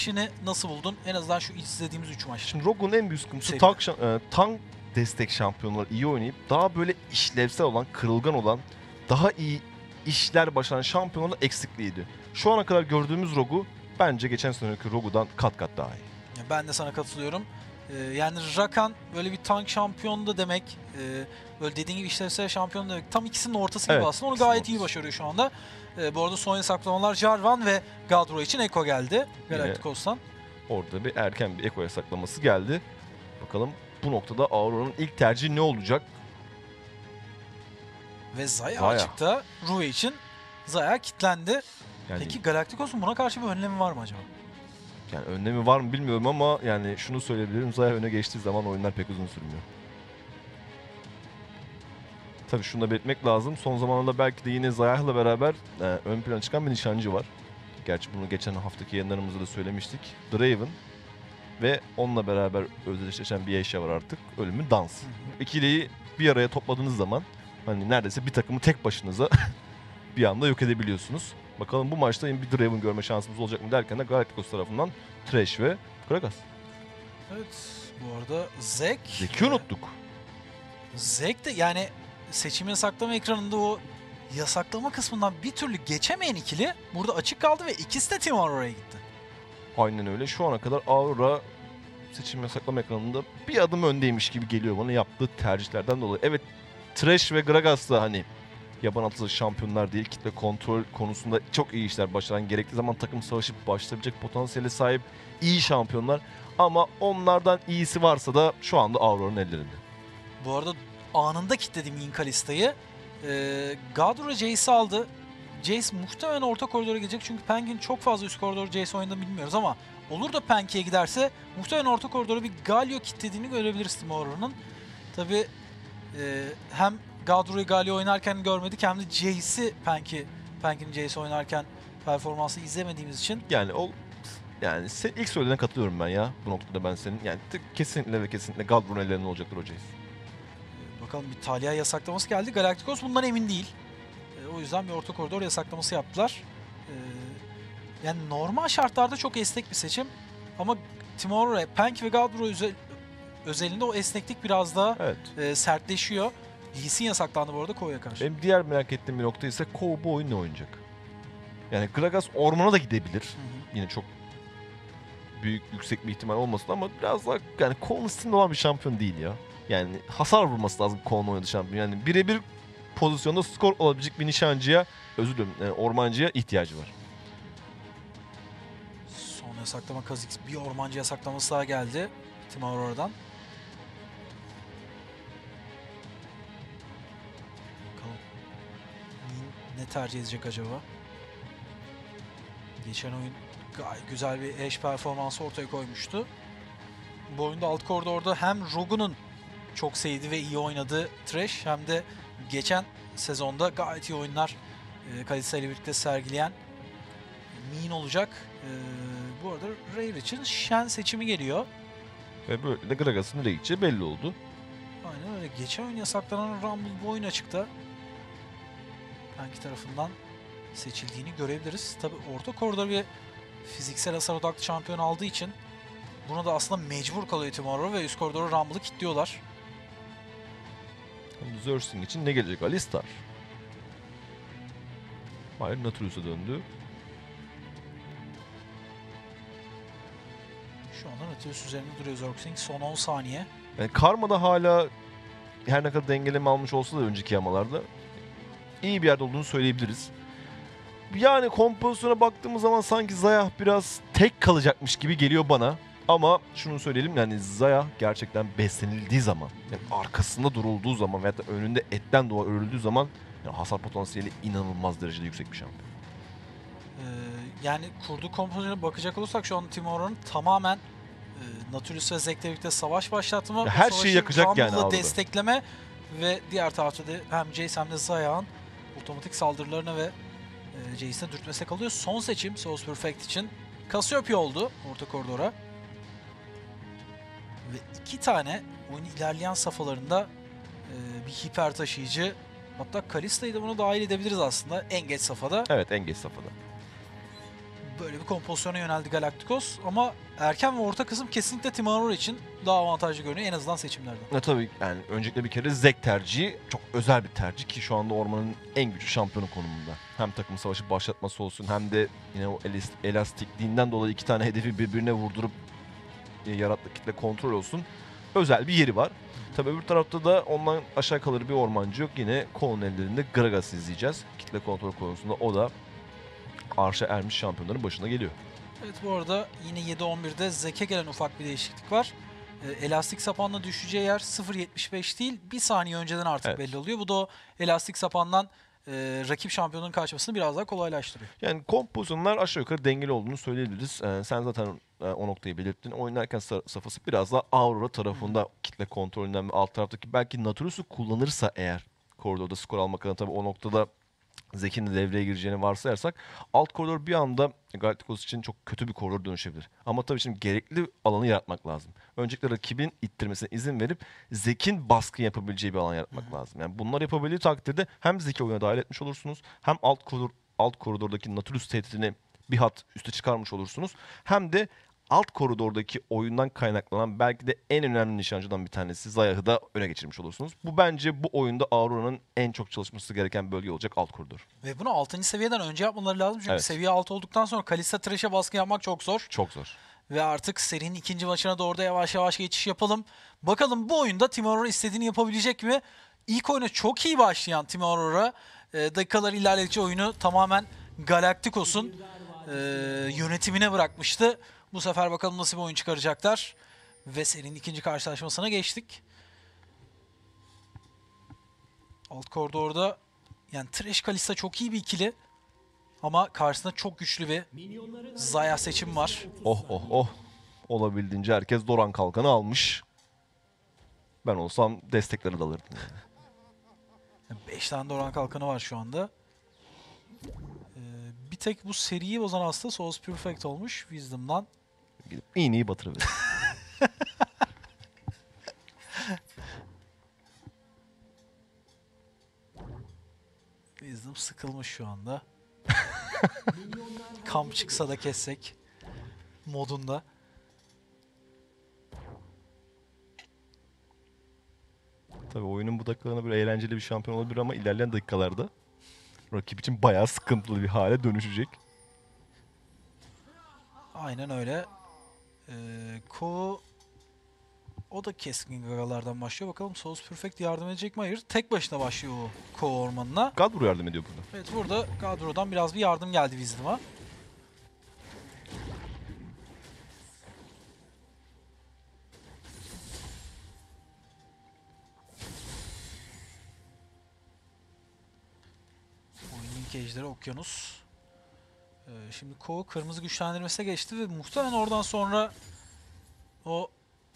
akışını nasıl buldun? En azından şu izlediğimiz 3 maç. Şimdi Rogue'un en büyük sıkıntısı tank, e, tank destek şampiyonları iyi oynayıp daha böyle işlevsel olan, kırılgan olan, daha iyi işler başaran şampiyonların eksikliğiydi. Şu ana kadar gördüğümüz Rogu bence geçen seneki Rogu'dan kat kat daha iyi. Ben de sana katılıyorum. Ee, yani Rakan böyle bir tank şampiyonu da demek. e, böyle dediğin gibi işlevsel şampiyon demek. Tam ikisinin ortası gibi Evet, aslında. Onu gayet iyi ortası. başarıyor şu anda. Ee, bu arada son yasaklamalar Jarvan ve Galdro için Eko geldi. Galacticos'tan. Orada bir erken bir eko yasaklaması geldi. Bakalım bu noktada Aurora'nın ilk tercihi ne olacak? Ve Zaya, Zaya. açıkta Rue için. Zaya kitlendi. Yani, Peki Galacticos'un buna karşı bir önlemi var mı acaba? yani önlemi var mı bilmiyorum ama yani şunu söyleyebilirim. Zaya öne geçtiği zaman oyunlar pek uzun sürmüyor. Tabii şunu da belirtmek lazım. Son zamanlarda belki de yine Zayah'la beraber e, ön plana çıkan bir nişancı var. Gerçi bunu geçen haftaki yayınlarımızda da söylemiştik. Draven ve onunla beraber özdeşleşen bir eşya var artık. Ölümün dans. İkiliyi bir araya topladığınız zaman hani neredeyse bir takımı tek başınıza bir anda yok edebiliyorsunuz. Bakalım bu maçta yine bir Draven görme şansımız olacak mı derken de Galacticos tarafından Thresh ve Gragas. Evet. Bu arada Zek. Zeki unuttuk. Zek de yani seçim yasaklama ekranında o yasaklama kısmından bir türlü geçemeyen ikili burada açık kaldı ve ikisi de Team Aurora'ya gitti. Aynen öyle. Şu ana kadar Aurora seçim yasaklama ekranında bir adım öndeymiş gibi geliyor bana yaptığı tercihlerden dolayı. Evet Thresh ve Gragas da hani yaban atlısı şampiyonlar değil. Kitle kontrol konusunda çok iyi işler başaran, gerekli zaman takım savaşı başlayabilecek potansiyele sahip iyi şampiyonlar. Ama onlardan iyisi varsa da şu anda Aurora'nın ellerinde. Bu arada anında kilitledi Minka listayı. Ee, Gadora Jace'i aldı. Jace muhtemelen orta koridora gidecek çünkü Penguin çok fazla üst koridor Jace oynadığını bilmiyoruz ama olur da Penke'ye giderse muhtemelen orta koridora bir Galio kilitlediğini görebiliriz Aurora'nın. Tabi hem Gadora'yı Galio oynarken görmedik hem de Jace'i Penke, Penke'nin Jace oynarken performansı izlemediğimiz için Yani o yani sen ilk söylediğine katılıyorum ben ya bu noktada ben senin. Yani kesinlikle ve kesinlikle Galbrun ellerinde olacaktır o Jace. Bakalım bir Talia yasaklaması geldi. Galacticos bundan emin değil. E, o yüzden bir orta koridor yasaklaması yaptılar. E, yani normal şartlarda çok esnek bir seçim. Ama Timor, Pank ve Galbro özel, özelinde o esneklik biraz daha Evet. e, sertleşiyor. Lee Sin yasaklandı bu arada Kove'ye karşı. Benim diğer merak ettiğim bir nokta ise Kou bu oyun ne oynayacak? Yani Gragas ormana da gidebilir. Hı hı. Yine çok büyük yüksek bir ihtimal olmasın ama biraz daha yani stilinde olan bir şampiyon değil ya. Yani hasar vurması lazım Kou'nun oynadığı şampiyon. Yani birebir pozisyonda skor olabilecek bir nişancıya, özür dilerim, e, ormancıya ihtiyacı var. Son yasaklama Kha'Zix bir ormancı yasaklaması daha geldi. Tim Aurora'dan. Bakalım ne tercih edecek acaba? Geçen oyun gayet güzel bir eş performansı ortaya koymuştu. Bu oyunda alt koridorda hem Rogue'un çok sevdiği ve iyi oynadığı Thresh hem de geçen sezonda gayet iyi oyunlar e, Kalista ile birlikte sergileyen Min olacak. Ee, bu arada Rare için Shen seçimi geliyor. Ve böyle de Gragas'ın gideceği belli oldu. Aynen öyle. Geçen oyun yasaklanan Rumble bu oyun açıkta. Penki tarafından seçildiğini görebiliriz. Tabi orta koridor bir fiziksel hasar odaklı şampiyon aldığı için buna da aslında mecbur kalıyor Tomorrow ve üst koridoru Rumble'ı kilitliyorlar. Zersing için ne gelecek? Alistar. Hayır Natürus'a döndü. Şu anda Nautilus üzerinde duruyor Zerxing. Son 10 saniye. Yani Karma'da hala her ne kadar dengeleme almış olsa da önceki yamalarda iyi bir yerde olduğunu söyleyebiliriz. Yani kompozisyona baktığımız zaman sanki Zayah biraz tek kalacakmış gibi geliyor bana. Ama şunu söyleyelim yani Zayah gerçekten beslenildiği zaman, yani arkasında durulduğu zaman veya da önünde etten doğa örüldüğü zaman yani hasar potansiyeli inanılmaz derecede yüksek bir şampiyon. Ee, yani kurduğu kompozisyona bakacak olursak şu an Timor'un tamamen e, Nautilus ve Zek'le birlikte savaş başlatma. Ya her şeyi yakacak yani Avrupa. destekleme ve diğer tarafta da hem Jace hem de Zayah'ın otomatik saldırılarına ve e, Jace'ine dürtmesine kalıyor. Son seçim Souls Perfect için Cassiopeia oldu orta koridora. Ve iki tane oyun ilerleyen safhalarında e, bir hiper taşıyıcı hatta Kalista'yı da buna dahil edebiliriz aslında en geç safhada. Evet en geç safhada. Böyle bir kompozisyona yöneldi Galacticos ama erken ve orta kısım kesinlikle Team Aurora için daha avantajlı görünüyor en azından seçimlerde. Ne tabii yani öncelikle bir kere Zek tercihi çok özel bir tercih ki şu anda ormanın en güçlü şampiyonu konumunda. Hem takım savaşı başlatması olsun hem de yine o elas- elastikliğinden dolayı iki tane hedefi birbirine vurdurup yarattığı kitle kontrol olsun. Özel bir yeri var. Tabii öbür tarafta da ondan aşağı kalır bir ormancı yok. Yine Ko'nun ellerinde Gragas izleyeceğiz. Kitle kontrol konusunda o da arşa ermiş şampiyonların başına geliyor. Evet bu arada yine 7-11'de Zek'e gelen ufak bir değişiklik var. E, elastik sapanla düşeceği yer 0.75 değil bir saniye önceden artık Evet. belli oluyor. Bu da o elastik sapandan e, rakip şampiyonun kaçmasını biraz daha kolaylaştırıyor. Yani kompozisyonlar aşağı yukarı dengeli olduğunu söyleyebiliriz. Ee, sen zaten e, o noktayı belirttin. Oynarken sa- safhası biraz daha Aurora tarafında kitle kontrolünden ve alt taraftaki belki Natulus'u kullanırsa eğer koridorda skor almak adına tabii o noktada Zeki'nin de devreye gireceğini varsayarsak alt koridor bir anda Galacticos için çok kötü bir koridor dönüşebilir. Ama tabii şimdi gerekli alanı yaratmak lazım. Öncelikle rakibin ittirmesine izin verip Zek'in baskın yapabileceği bir alan yaratmak lazım. Yani bunlar yapabildiği takdirde hem Zek'i oyuna dahil etmiş olursunuz hem alt koridor alt koridordaki Nautilus tehdidini bir hat üste çıkarmış olursunuz. Hem de alt koridordaki oyundan kaynaklanan belki de en önemli nişancıdan bir tanesi Zayah'ı da öne geçirmiş olursunuz. Bu bence bu oyunda Aurora'nın en çok çalışması gereken bölge olacak alt koridor. Ve bunu 6. seviyeden önce yapmaları lazım. Çünkü Evet. seviye 6 olduktan sonra Kalista Thresh'e baskı yapmak çok zor. Çok zor. Ve artık serinin ikinci maçına doğru da yavaş yavaş geçiş yapalım. Bakalım bu oyunda Team Aurora istediğini yapabilecek mi? İlk oyuna çok iyi başlayan Team Aurora e, dakikalar ilerledikçe oyunu tamamen Galacticos'un e, yönetimine bırakmıştı. Bu sefer bakalım nasıl bir oyun çıkaracaklar. Ve serinin ikinci karşılaşmasına geçtik. Alt koridorda yani Thresh Kalista çok iyi bir ikili. Ama karşısında çok güçlü bir Zaya seçim var. Oh oh oh. Olabildiğince herkes Doran kalkanı almış. Ben olsam destekleri de alırdım. 5 tane Doran kalkanı var şu anda. Ee, bir tek bu seriyi bozan hasta Souls Perfect olmuş Wisdom'dan. Gidip iğneyi batırıverir. Wisdom sıkılmış şu anda. Kamp çıksa da kessek modunda. Tabii oyunun bu dakikalarında böyle eğlenceli bir şampiyon olabilir ama ilerleyen dakikalarda rakip için bayağı sıkıntılı bir hale dönüşecek. Aynen öyle. Ee, Ko o da keskin gagalardan başlıyor. Bakalım Souls Perfect yardım edecek mi? Hayır. Tek başına başlıyor o Ko ormanına. Kadro yardım ediyor burada. Evet burada kadrodan biraz bir yardım geldi Wisdom'a. Oyunun ejderi Okyanus. Ee, şimdi Ko kırmızı güçlendirmesine geçti ve muhtemelen oradan sonra o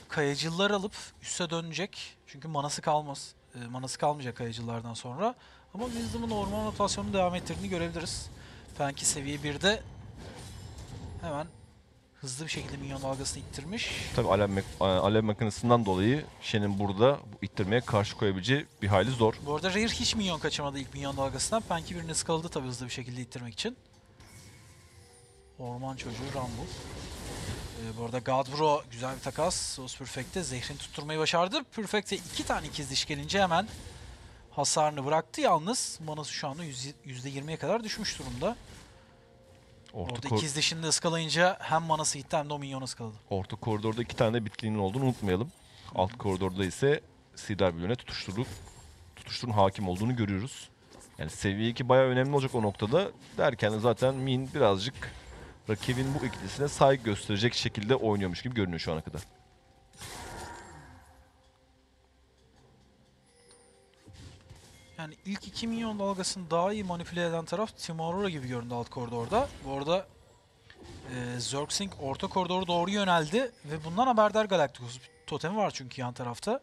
kayacıllar alıp üste dönecek. Çünkü manası kalmaz. Ee, manası kalmayacak kayacıllardan sonra. Ama Wisdom'un orman rotasyonunu devam ettirdiğini görebiliriz. Penki seviye 1'de hemen hızlı bir şekilde minyon dalgasını ittirmiş. Tabii alev, mek- alev makinesinden dolayı Shen'in burada bu ittirmeye karşı koyabileceği bir hayli zor. Bu arada Rare hiç minyon kaçırmadı ilk minyon dalgasından. Penki birini ıskaladı tabii hızlı bir şekilde ittirmek için. Orman çocuğu Rumble. Ee, bu arada Godbro güzel bir takas. Sos Perfect'te zehrini tutturmayı başardı. Perfect'e iki tane ikiz diş gelince hemen hasarını bıraktı. Yalnız manası şu anda yüz- %20'ye kadar düşmüş durumda. Orta, Orada kor- ikiz dişini de ıskalayınca hem manası gitti hem de o minyonu ıskaladı. orta koridorda iki tane de bitkinin olduğunu unutmayalım. Alt koridorda ise Bölü'ne tutuşturup tutuşturun hakim olduğunu görüyoruz. Yani seviye 2 bayağı önemli olacak o noktada. Derken de zaten Min birazcık rakibin bu ikilisine saygı gösterecek şekilde oynuyormuş gibi görünüyor şu ana kadar. Yani ilk 2 milyon dalgasını daha iyi manipüle eden taraf Team Aurora gibi göründü alt koridorda. Bu arada e, Zergsing orta koridora doğru yöneldi ve bundan haberdar Galacticos totemi var çünkü yan tarafta.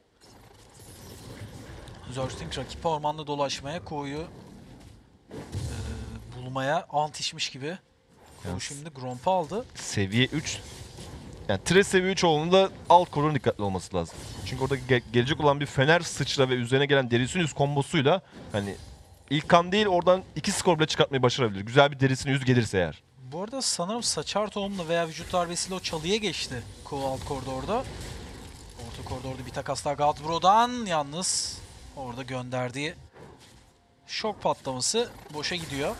Zergsing rakip ormanda dolaşmaya, koyu e, bulmaya ant içmiş gibi. Koyu Yalnız- şimdi Gromp'u aldı. seviye 3 yani Tres seviye 3 olduğunda alt koridorun dikkatli olması lazım. Çünkü orada ge- gelecek olan bir Fener sıçra ve üzerine gelen Derisinius kombosuyla hani ilk kan değil oradan iki skor bile çıkartmayı başarabilir. Güzel bir Derisinius gelirse eğer. Bu arada sanırım saçar tohumla veya vücut darbesiyle o çalıya geçti Ko alt koridorda. Orta koridorda bir takas daha Gadbro'dan yalnız orada gönderdiği şok patlaması boşa gidiyor.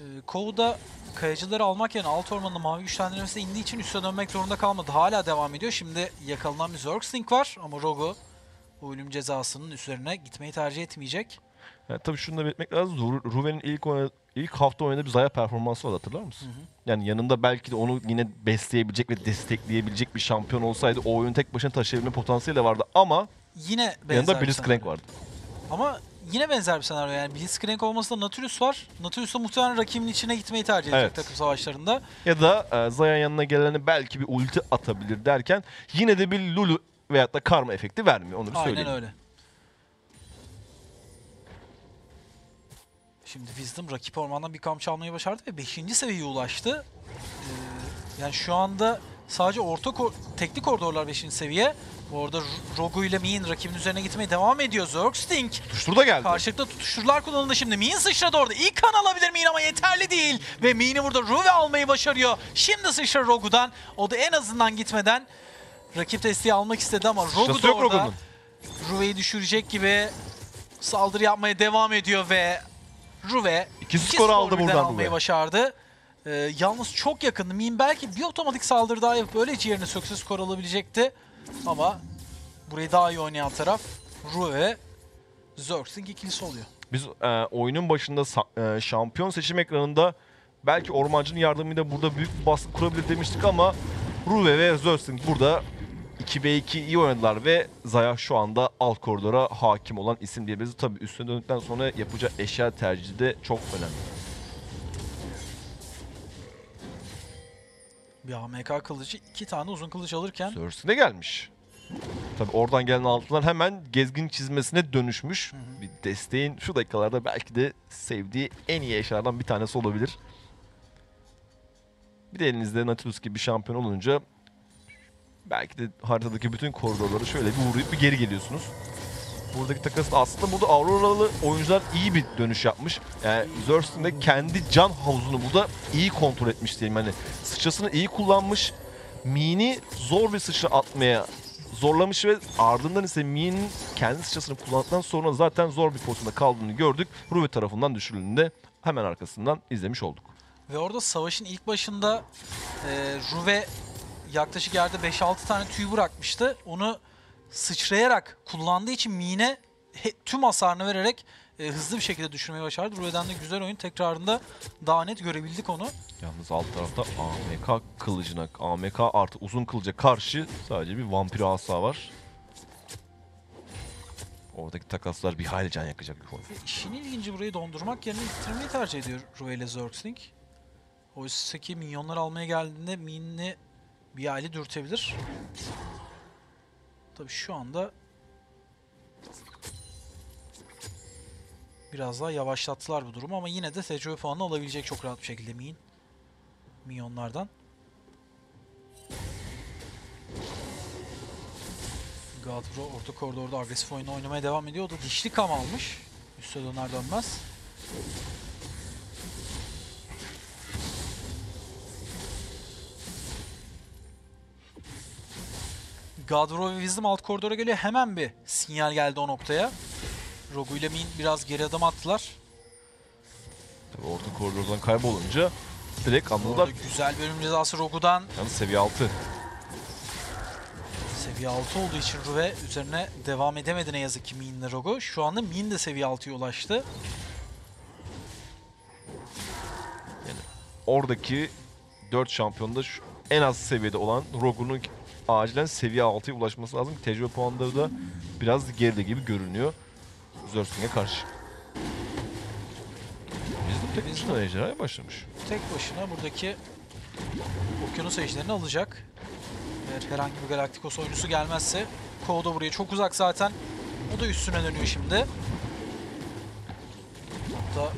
Ee, Kov'da kayacıları almak yerine alt ormanında mavi güçlendirmesi indiği için üste dönmek zorunda kalmadı. Hala devam ediyor. Şimdi yakalanan bir Zergsting var ama Rogu bu ölüm cezasının üzerine gitmeyi tercih etmeyecek. Yani tabii şunu da belirtmek lazım. Ru- Ruven'in ilk ilk hafta oynadığı bir Zaya performansı var hatırlar mısın? Hı hı. Yani yanında belki de onu yine besleyebilecek ve destekleyebilecek bir şampiyon olsaydı o oyunu tek başına taşıyabilme potansiyeli de vardı ama Yine yanında Blitzcrank vardı. Ama yine benzer bir senaryo yani Blitzcrank olmasında Nautilus var. Nautilus da muhtemelen rakibin içine gitmeyi tercih edecek Evet. takım savaşlarında. Ya da e, Zaya'nın yanına gelene belki bir ulti atabilir derken yine de bir Lulu veyahut da Karma efekti vermiyor. Onu bir Aynen söyleyeyim. öyle. Şimdi Wisdom rakip ormandan bir kamp çalmayı başardı ve 5. seviyeye ulaştı. Ee, yani şu anda sadece orta teknik koridorlar 5. seviye. Bu arada Rogu ile Min rakibin üzerine gitmeye devam ediyor. Zergsting Tutuştur da geldi. Karşılıklı tutuşturlar kullanıldı şimdi. Min sıçradı orada. İlk kan alabilir Min ama yeterli değil. Ve Min'i burada Ruve almayı başarıyor. Şimdi sıçra Rogu'dan. O da en azından gitmeden rakip desteği almak istedi ama Rogu da orada. Ruve'yi düşürecek gibi saldırı yapmaya devam ediyor ve Ruve İki iki skor aldı buradan almayı Ruve. başardı. Ee, yalnız çok yakındı. Min belki bir otomatik saldırı daha yapıp böylece yerine sökse skor alabilecekti. Ama burayı daha iyi oynayan taraf Ruve Zergsting ikilisi oluyor. Biz e, oyunun başında e, şampiyon seçim ekranında belki ormancının yardımıyla burada büyük bir baskı kurabilir demiştik ama Ruve ve Zörsting burada 2v2 iyi oynadılar ve Zaya şu anda alt koridora hakim olan isim diyebiliriz. Tabii üstüne döndükten sonra yapacağı eşya tercihi de çok önemli. Bir AMK kılıcı iki tane uzun kılıç alırken Zörsting de gelmiş. Tabii oradan gelen altınlar hemen gezgin çizmesine dönüşmüş. Bir desteğin şu dakikalarda belki de sevdiği en iyi eşyalardan bir tanesi olabilir. Bir de elinizde Nautilus gibi bir şampiyon olunca belki de haritadaki bütün koridorları şöyle bir uğrayıp bir geri geliyorsunuz. Buradaki takas aslında burada Aurora'lı oyuncular iyi bir dönüş yapmış. Yani Zergsting de kendi can havuzunu burada iyi kontrol etmiş diyeyim. Hani sıçrasını iyi kullanmış. Mini zor bir sıçra atmaya zorlamış ve ardından ise Mi'nin kendi sıçrasını kullandıktan sonra zaten zor bir pozisyonda kaldığını gördük. Ruve tarafından düşürüldüğünde hemen arkasından izlemiş olduk. ve orada savaşın ilk başında e, Ruve yaklaşık yerde 5-6 tane tüy bırakmıştı. Onu sıçrayarak kullandığı için Mine tüm hasarını vererek e, hızlı bir şekilde düşürmeyi başardı. Ruve'den de güzel oyun. Tekrarında daha net görebildik onu. Yalnız alt tarafta AMK kılıcına, AMK artı uzun kılıca karşı sadece bir vampir asa var. Oradaki takaslar bir hayli can yakacak bir konu. Ve işin ilginci burayı dondurmak yerine ittirmeyi tercih ediyor Ruve ile Zergsting. Oysa ki minyonlar almaya geldiğinde Min'i bir aile dürtebilir. Tabii şu anda biraz daha yavaşlattılar bu durumu ama yine de tecrübe puanı alabilecek çok rahat bir şekilde Min. Minyonlardan. Gadbro orta koridorda agresif oyunu oynamaya devam ediyor. O da dişli kam almış. Üste döner dönmez. Gadbro ve Wisdom alt koridora geliyor. Hemen bir sinyal geldi o noktaya. Rogu ile Min biraz geri adım attılar. Tabii orta koridordan kaybolunca direkt anladılar. Orada güzel bölüm cezası Rogu'dan. Yalnız seviye 6. Seviye 6 olduğu için Ruve üzerine devam edemedi ne yazık ki Min'le Rogu. Şu anda Min de seviye 6'ya ulaştı. Oradaki 4 şampiyonda şu en az seviyede olan Rogu'nun acilen seviye 6'ya ulaşması lazım. Tecrübe puanları da biraz geride gibi görünüyor. Zörsting'e karşı. Bizim tek başına ejderhaya başlamış. tek başına buradaki okyanus ejderini alacak. Eğer herhangi bir Galacticos oyuncusu gelmezse Ko da buraya çok uzak zaten. O da üstüne dönüyor şimdi. Da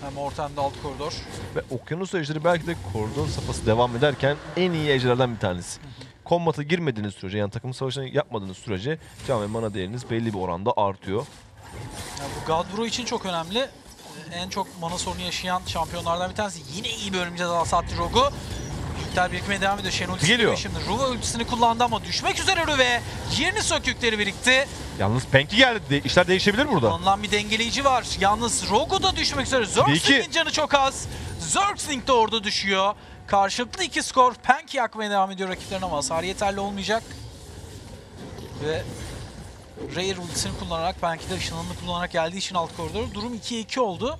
hem orta hem de alt koridor. Ve Okyanus Ejderi belki de koridor safhası devam ederken en iyi ejderlerden bir tanesi. Kombat'a girmediğiniz sürece yani takım savaşını yapmadığınız sürece can ve mana değeriniz belli bir oranda artıyor. Yani bu Gadbro için çok önemli. en çok mana sorunu yaşayan şampiyonlardan bir tanesi. Yine iyi bir ölüm cezası attı Rogu. Yükler birikmeye devam ediyor. Shen ultisi Geliyor. şimdi. Ruve ultisini kullandı ama düşmek üzere Ruve. Yerini sökükleri birikti. Yalnız Penki geldi. İşler değişebilir burada. Alınan bir dengeleyici var. Yalnız Rogu da düşmek üzere. iki. Zergling'in canı çok az. Zergling de orada düşüyor. Karşılıklı iki skor. Pank yakmaya devam ediyor rakiplerin ama hasar yeterli olmayacak. Ve Rare ultisini kullanarak Pank'i de ışınlanını kullanarak geldiği için alt koridor. Durum 2'ye 2 oldu.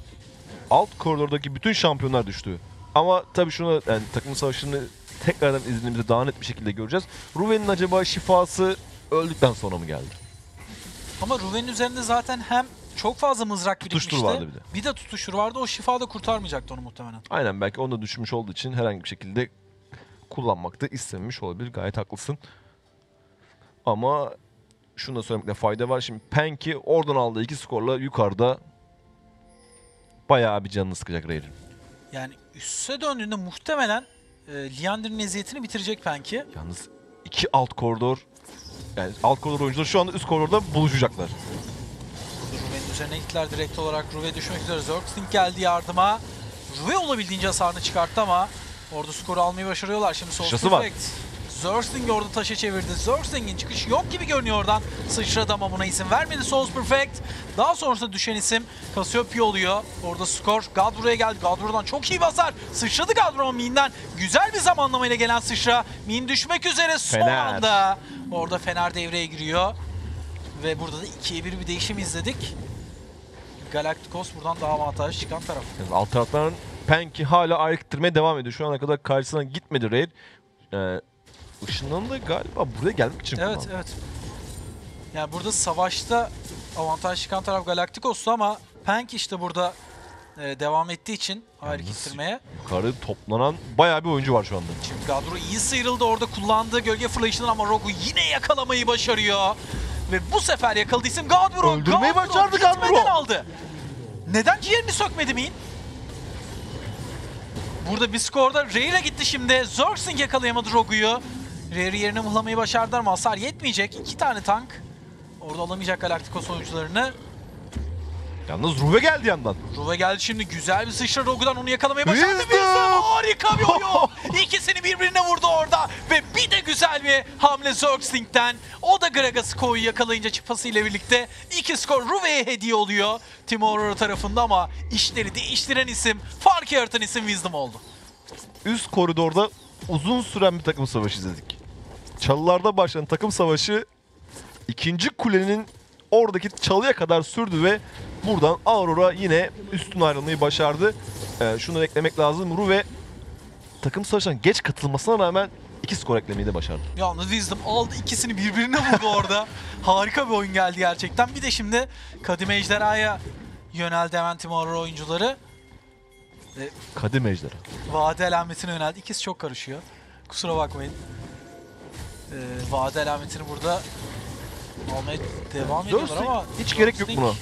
Alt koridordaki bütün şampiyonlar düştü. Ama tabii şunu yani takım savaşını tekrardan izlediğimizde daha net bir şekilde göreceğiz. Ruven'in acaba şifası öldükten sonra mı geldi? Ama Ruven'in üzerinde zaten hem çok fazla mızrak Tutuştur birikmişti. vardı bir de. Bir de tutuştur vardı. O şifa da kurtarmayacaktı onu muhtemelen. Aynen belki onu da düşünmüş olduğu için herhangi bir şekilde kullanmak da istememiş olabilir. Gayet haklısın. Ama şunu da söylemekte fayda var. Şimdi Penki oradan aldığı iki skorla yukarıda bayağı bir canını sıkacak Rare'in. Yani üste döndüğünde muhtemelen e, Liander'in eziyetini bitirecek Pank'i. Yalnız iki alt koridor yani alt koridor oyuncuları şu anda üst koridorda buluşacaklar. Üzerine gittiler direkt olarak. Ruve düşmek üzere. Zergsting geldi yardıma. Ruve olabildiğince hasarını çıkarttı ama orada skoru almayı başarıyorlar. Şimdi var. Perfect. Zergsting orada taşa çevirdi. Zergsting'in çıkışı yok gibi görünüyor oradan. Sıçradı ama buna izin vermedi Souls Perfect. Daha sonrasında düşen isim Cassiopeia oluyor. Orada skor. God buraya geldi. God buradan çok iyi basar. Sıçradı God ama Min'den. Güzel bir zamanlamayla gelen sıçra. Min düşmek üzere son Fener. anda. Orada Fener devreye giriyor. Ve burada da 2'ye 1 bir değişim izledik. Galacticos buradan daha avantajlı çıkan taraf. Yani alt taraftan Penki hala ayak ittirmeye devam ediyor. Şu ana kadar karşısına gitmedi Raid. Ee, ışınlandı galiba buraya gelmek için Evet kullandı. evet. Yani burada savaşta avantaj çıkan taraf Galacticos'tu ama Pank işte burada e, devam ettiği için ayrı gittirmeye. Yukarı toplanan bayağı bir oyuncu var şu anda. Şimdi Gadro iyi sıyrıldı orada kullandığı gölge fırlayışından ama Rogu yine yakalamayı başarıyor. Ve bu sefer yakaladı isim Gadro. Öldürmeyi başardı Gadro. gitmeden aldı. Neden ciğerini sökmedi Min? Burada bir skorda Rare'e gitti şimdi. Zergsing yakalayamadı Rogu'yu. Rare yerine mıhlamayı başardılar ama hasar yetmeyecek. İki tane tank. Orada alamayacak Galacticos oyuncularını. Yalnız Ruve geldi yandan. Ruve geldi şimdi güzel bir sıçra Rogu'dan onu yakalamayı başardı. Wisdom! Harika bir oyun. İkisini birbirine vurdu orada. Ve bir de güzel bir hamle Zergsting'den. O da Gragas'ı koyu yakalayınca çıpasıyla birlikte iki skor Ruve'ye hediye oluyor. Timo Aurora tarafında ama işleri değiştiren isim, fark yaratan isim Wisdom oldu. Üst koridorda uzun süren bir takım savaşı izledik. Çalılarda başlayan takım savaşı ikinci kulenin oradaki çalıya kadar sürdü ve buradan Aurora yine üstün ayrılmayı başardı. Ee, şunu eklemek lazım. Ruve takım savaşına geç katılmasına rağmen iki skor eklemeyi de başardı. Yalnız Wisdom aldı ikisini birbirine vurdu orada. Harika bir oyun geldi gerçekten. Bir de şimdi Kadim Ejderha'ya yöneldi hemen Timo Aurora oyuncuları. Kadim Ejderha. Vade alametine yöneldi. İkisi çok karışıyor. Kusura bakmayın. Ee, vade alametini burada almaya devam ediyorlar ama hiç gerek yok buna.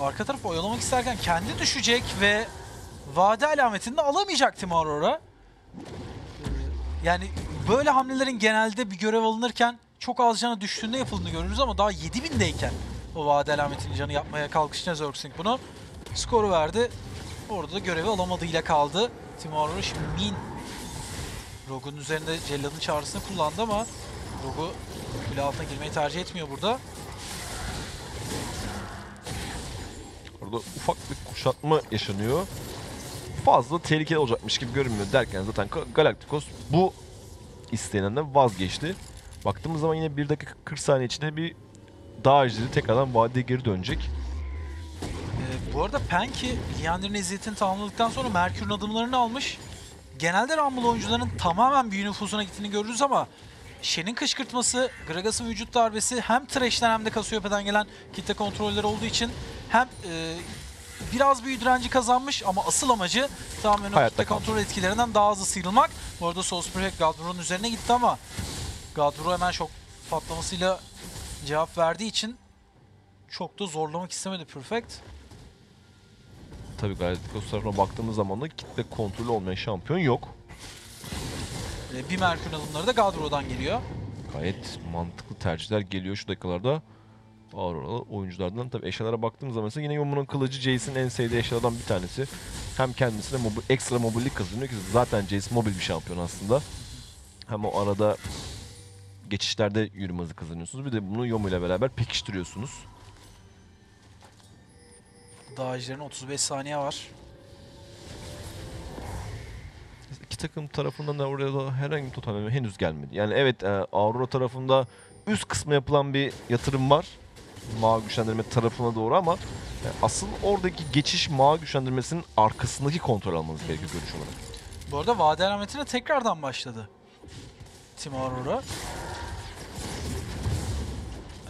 Arka tarafı oyalamak isterken kendi düşecek ve vade alametini de alamayacak Timo Aurora. Ee, yani böyle hamlelerin genelde bir görev alınırken çok az cana düştüğünde yapıldığını görürüz ama daha 7000'deyken o vade alametinin canı yapmaya kalkışınca Zergsting bunu skoru verdi. Orada da görevi alamadığıyla kaldı. Timo Aurora şimdi Min Rogue'un üzerinde Cellad'ın çağrısını kullandı ama Rogu kule altına girmeyi tercih etmiyor burada. Orada ufak bir kuşatma yaşanıyor. Fazla tehlikeli olacakmış gibi görünmüyor derken zaten Ga- Galacticos bu istenenden vazgeçti. Baktığımız zaman yine 1 dakika 40 saniye içinde bir dağ ejderi tekrardan vadeye geri dönecek. Ee, bu arada Penki, Liander'in eziyetini tamamladıktan sonra Merkür'ün adımlarını almış. Genelde Rumble oyuncuların tamamen büyü nüfuzuna gittiğini görürüz ama Shen'in kışkırtması, Gragas'ın vücut darbesi hem Thresh'ten hem de Cassiopeia'dan gelen kitle kontrolleri olduğu için hem e, biraz büyü direnci kazanmış ama asıl amacı tamamen o kitle kontrol etkilerinden daha hızlı sıyrılmak. Bu arada Soulsprek Gadro'nun üzerine gitti ama Gadro hemen şok patlamasıyla cevap verdiği için çok da zorlamak istemedi Perfect. Tabii Galacticos tarafına baktığımız zaman da kitle kontrolü olmayan şampiyon yok. Ee, Bir Merkür alımları da Gadro'dan geliyor. Gayet mantıklı tercihler geliyor şu dakikalarda. Aurora'lı oyunculardan. Tabii eşyalara baktığımız zaman ise yine Yomu'nun kılıcı Jace'in en sevdiği eşyalardan bir tanesi. Hem kendisine mobi- ekstra mobillik kazanıyor ki zaten Jace mobil bir şampiyon aslında. Hem o arada geçişlerde yürüme hızı kazanıyorsunuz. Bir de bunu Yomu ile beraber pekiştiriyorsunuz. Dağcıların 35 saniye var. Takım tarafından da oraya da herhangi bir totemleme henüz gelmedi. Yani evet e, Aurora tarafında üst kısmı yapılan bir yatırım var. Mağa güçlendirme tarafına doğru ama e, asıl oradaki geçiş mağa güçlendirmesinin arkasındaki kontrol almanız gerekiyor görüş olarak. Bu arada vade alametine tekrardan başladı. Team Aurora.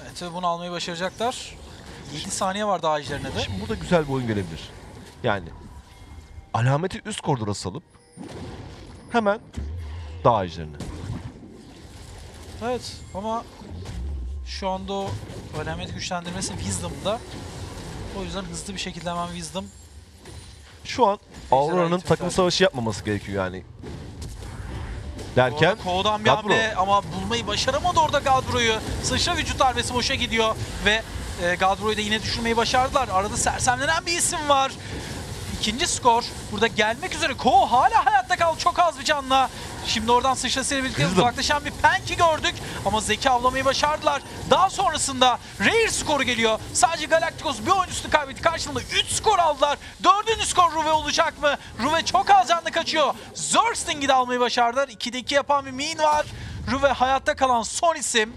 Evet ve bunu almayı başaracaklar. 7 saniye var dağcılarına da. Şimdi burada güzel bir oyun gelebilir. Yani alameti üst koridora salıp hemen dağ ejderini. Evet ama şu anda o alamet güçlendirmesi Wisdom'da. O yüzden hızlı bir şekilde hemen Wisdom Şu an Aurora'nın takım savaşı yapmaması gerekiyor yani. Derken Ko'dan bir Gadbro. hamle ama bulmayı başaramadı orada Gadbro'yu. Sıçra vücut darbesi boşa gidiyor ve e, Gadbro'yu da yine düşürmeyi başardılar. Arada sersemlenen bir isim var. İkinci skor burada gelmek üzere. Ko hala hayatta kaldı çok az bir canla. Şimdi oradan sıçrasıyla birlikte Kızdım. uzaklaşan bir Penki gördük ama Zeki avlamayı başardılar. Daha sonrasında Rare skoru geliyor. Sadece Galacticos bir oyuncusunu kaybetti. Karşılığında 3 skor aldılar. Dördüncü skor Ruve olacak mı? Ruve çok az canlı kaçıyor. Zergsting'i de almayı başardılar. 2'de 2 yapan bir Min var. Ruve hayatta kalan son isim.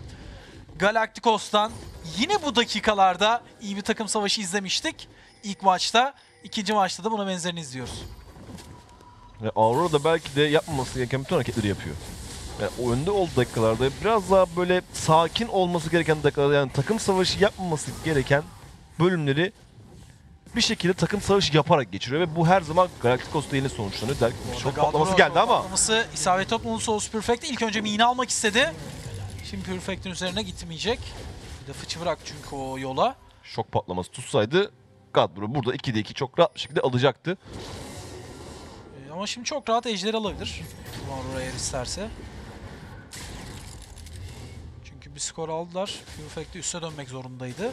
Galacticos'tan yine bu dakikalarda iyi bir takım savaşı izlemiştik. İlk maçta. İkinci maçta da buna benzerini izliyoruz. Ve Aurora da belki de yapmaması gereken bütün hareketleri yapıyor. Yani o önde olduğu dakikalarda biraz daha böyle sakin olması gereken dakikalarda yani takım savaşı yapmaması gereken bölümleri bir şekilde takım savaşı yaparak geçiriyor ve bu her zaman Galacticos'ta yine sonuçlanıyor. Der, çok patlaması geldi ama Patlaması isabet topluluğu Souls Perfect ilk önce Min'i almak istedi. Şimdi Perfect'in üzerine gitmeyecek. Bir de fıçı bırak çünkü o yola. şok patlaması tutsaydı Gadbro burada 2'de 2 çok rahat bir şekilde alacaktı. Ee, ama şimdi çok rahat ejderi alabilir. Aurora eğer isterse. Çünkü bir skor aldılar. Perfect'te üste dönmek zorundaydı.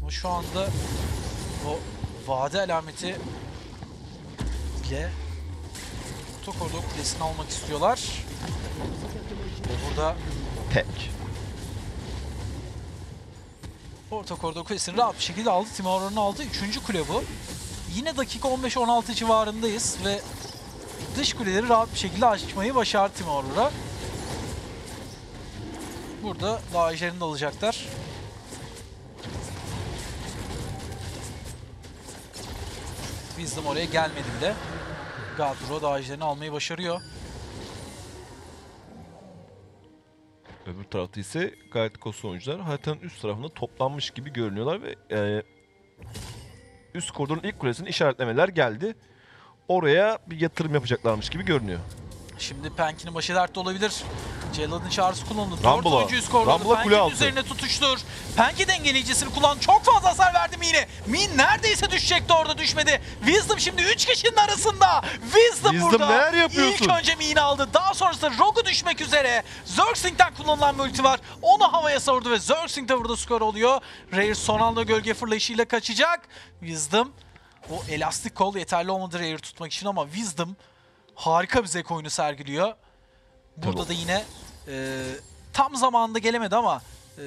Ama şu anda o vade alameti ile Orta Koridor Kulesi'ni almak istiyorlar. Burada Tek. Orta Koridor Kulesi'ni rahat bir şekilde aldı. Aurora'nın aldığı 3. kule bu. Yine dakika 15-16 civarındayız ve dış kuleleri rahat bir şekilde açmayı başardı Aurora. Burada daha ejderini de alacaklar. Wisdom oraya gelmedi bile. Gadro daha ejderini almayı başarıyor. Öbür tarafta ise Galacticos oyuncular haritanın üst tarafında toplanmış gibi görünüyorlar ve e, üst koridorun ilk kulesini işaretlemeler geldi. Oraya bir yatırım yapacaklarmış gibi görünüyor. Şimdi Penki'nin başı dertte olabilir. Cellad'ın çağrısı kullanıldı. Rumble'a. oyuncu üst koridorda. Rumble'a kule altı. üzerine tutuştur. Penki dengeleyicisini kullan. Çok fazla hasar verdi Min'e. Min neredeyse düşecekti orada düşmedi. Wisdom şimdi 3 kişinin arasında. Wisdom, Wisdom burada. neler yapıyorsun? İlk önce Min'i aldı. Daha sonrasında Rogu düşmek üzere. Zergsting'den kullanılan bir ulti var. Onu havaya savurdu ve Zergsting de burada skor oluyor. Rare son anda gölge fırlayışıyla kaçacak. Wisdom o elastik kol yeterli olmadı Rare tutmak için ama Wisdom harika bir zek oyunu sergiliyor. Burada da yine e, tam zamanında gelemedi ama e,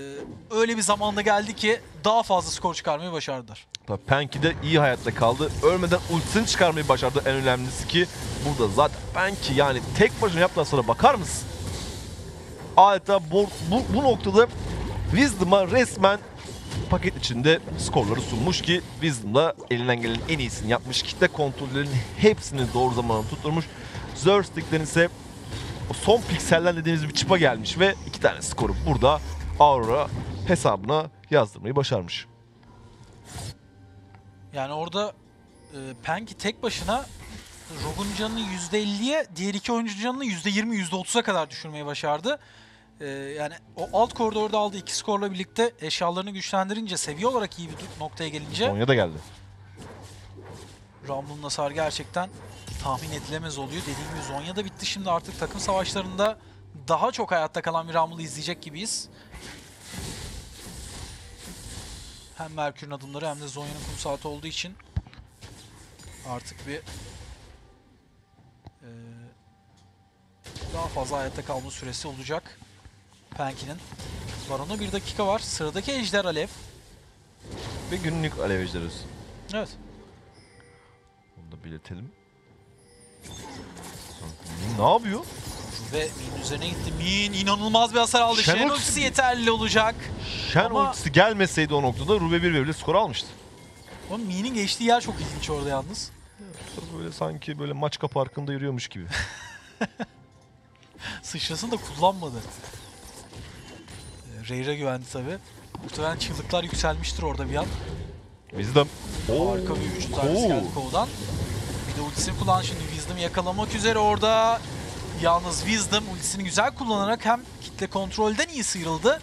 öyle bir zamanda geldi ki daha fazla skor çıkarmayı başardılar. Penki de iyi hayatta kaldı. Ölmeden ultisini çıkarmayı başardı en önemlisi ki burada zaten Penki yani tek başına yaptıktan sonra bakar mısın? Adeta bu, bu, bu noktada Wisdom'a resmen paket içinde skorları sunmuş ki Wisdom da elinden gelenin en iyisini yapmış. Kitle kontrollerinin hepsini doğru zamanda tutturmuş. Zerstick'ten ise o son pikselden dediğimiz bir çıpa gelmiş ve iki tane skoru burada Aurora hesabına yazdırmayı başarmış. Yani orada e, Penki tek başına Rogue'un canını %50'ye, diğer iki oyuncu canını %20, %30'a kadar düşürmeyi başardı. E, yani o alt koridorda aldığı iki skorla birlikte eşyalarını güçlendirince, seviye olarak iyi bir noktaya gelince Sonya da geldi. Rumble'ın hasar gerçekten tahmin edilemez oluyor. Dediğim gibi Zonya da bitti şimdi artık takım savaşlarında daha çok hayatta kalan bir Rumble'ı izleyecek gibiyiz. Hem Merkür'ün adımları hem de Zonya'nın kum saati olduğu için artık bir eee, daha fazla hayatta kalma süresi olacak. Penki'nin. Baron'a bir dakika var. Sıradaki Ejder Alev. Ve günlük alev ejderhası. Evet. Onu da belirtelim. Ne yapıyor? Ve Min üzerine gitti. Min inanılmaz bir hasar aldı. Shen Shen ultisi- yeterli olacak. Shen Ama- ultisi gelmeseydi o noktada Rube 1 ve bile skor almıştı. Ama Min'in geçtiği yer çok ilginç orada yalnız. Biraz böyle sanki böyle Maçka Parkı'nda yürüyormuş gibi. Sıçrasını da kullanmadı. Ee, Reyre güvendi tabi. Muhtemelen çığlıklar yükselmiştir orada bir an. Wisdom. Oo. Harika bir vücut darbesi geldi Kov'dan. Ultisini kullan şimdi Wisdom yakalamak üzere orada. Yalnız Wisdom ultisini güzel kullanarak hem kitle kontrolden iyi sıyrıldı.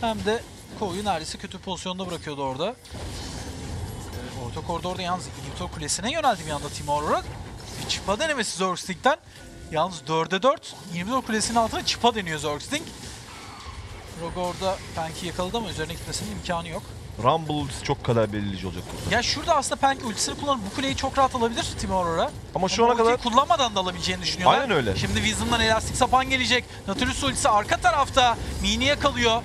Hem de Kov'u neredeyse kötü pozisyonda bırakıyordu orada. Ee, orta koridorda yalnız Inhibitor Kulesi'ne yöneldi bir anda Timur olarak. Bir çıpa denemesi Zergsting'den. Yalnız 4'e 4. Inhibitor Kulesi'nin altına çıpa deniyor Zergsting. Rogue orada Penki yakaladı ama üzerine gitmesinin imkanı yok. Rumble ultisi çok kadar belirleyici olacak burada. Ya şurada aslında Penk ultisini kullanıp bu kuleyi çok rahat alabilir Team Aurora. Ama şu ana kadar kullanmadan da alabileceğini düşünüyorlar. Aynen öyle. Şimdi Wisdom'dan elastik sapan gelecek. Nautilus ultisi arka tarafta. Mini yakalıyor.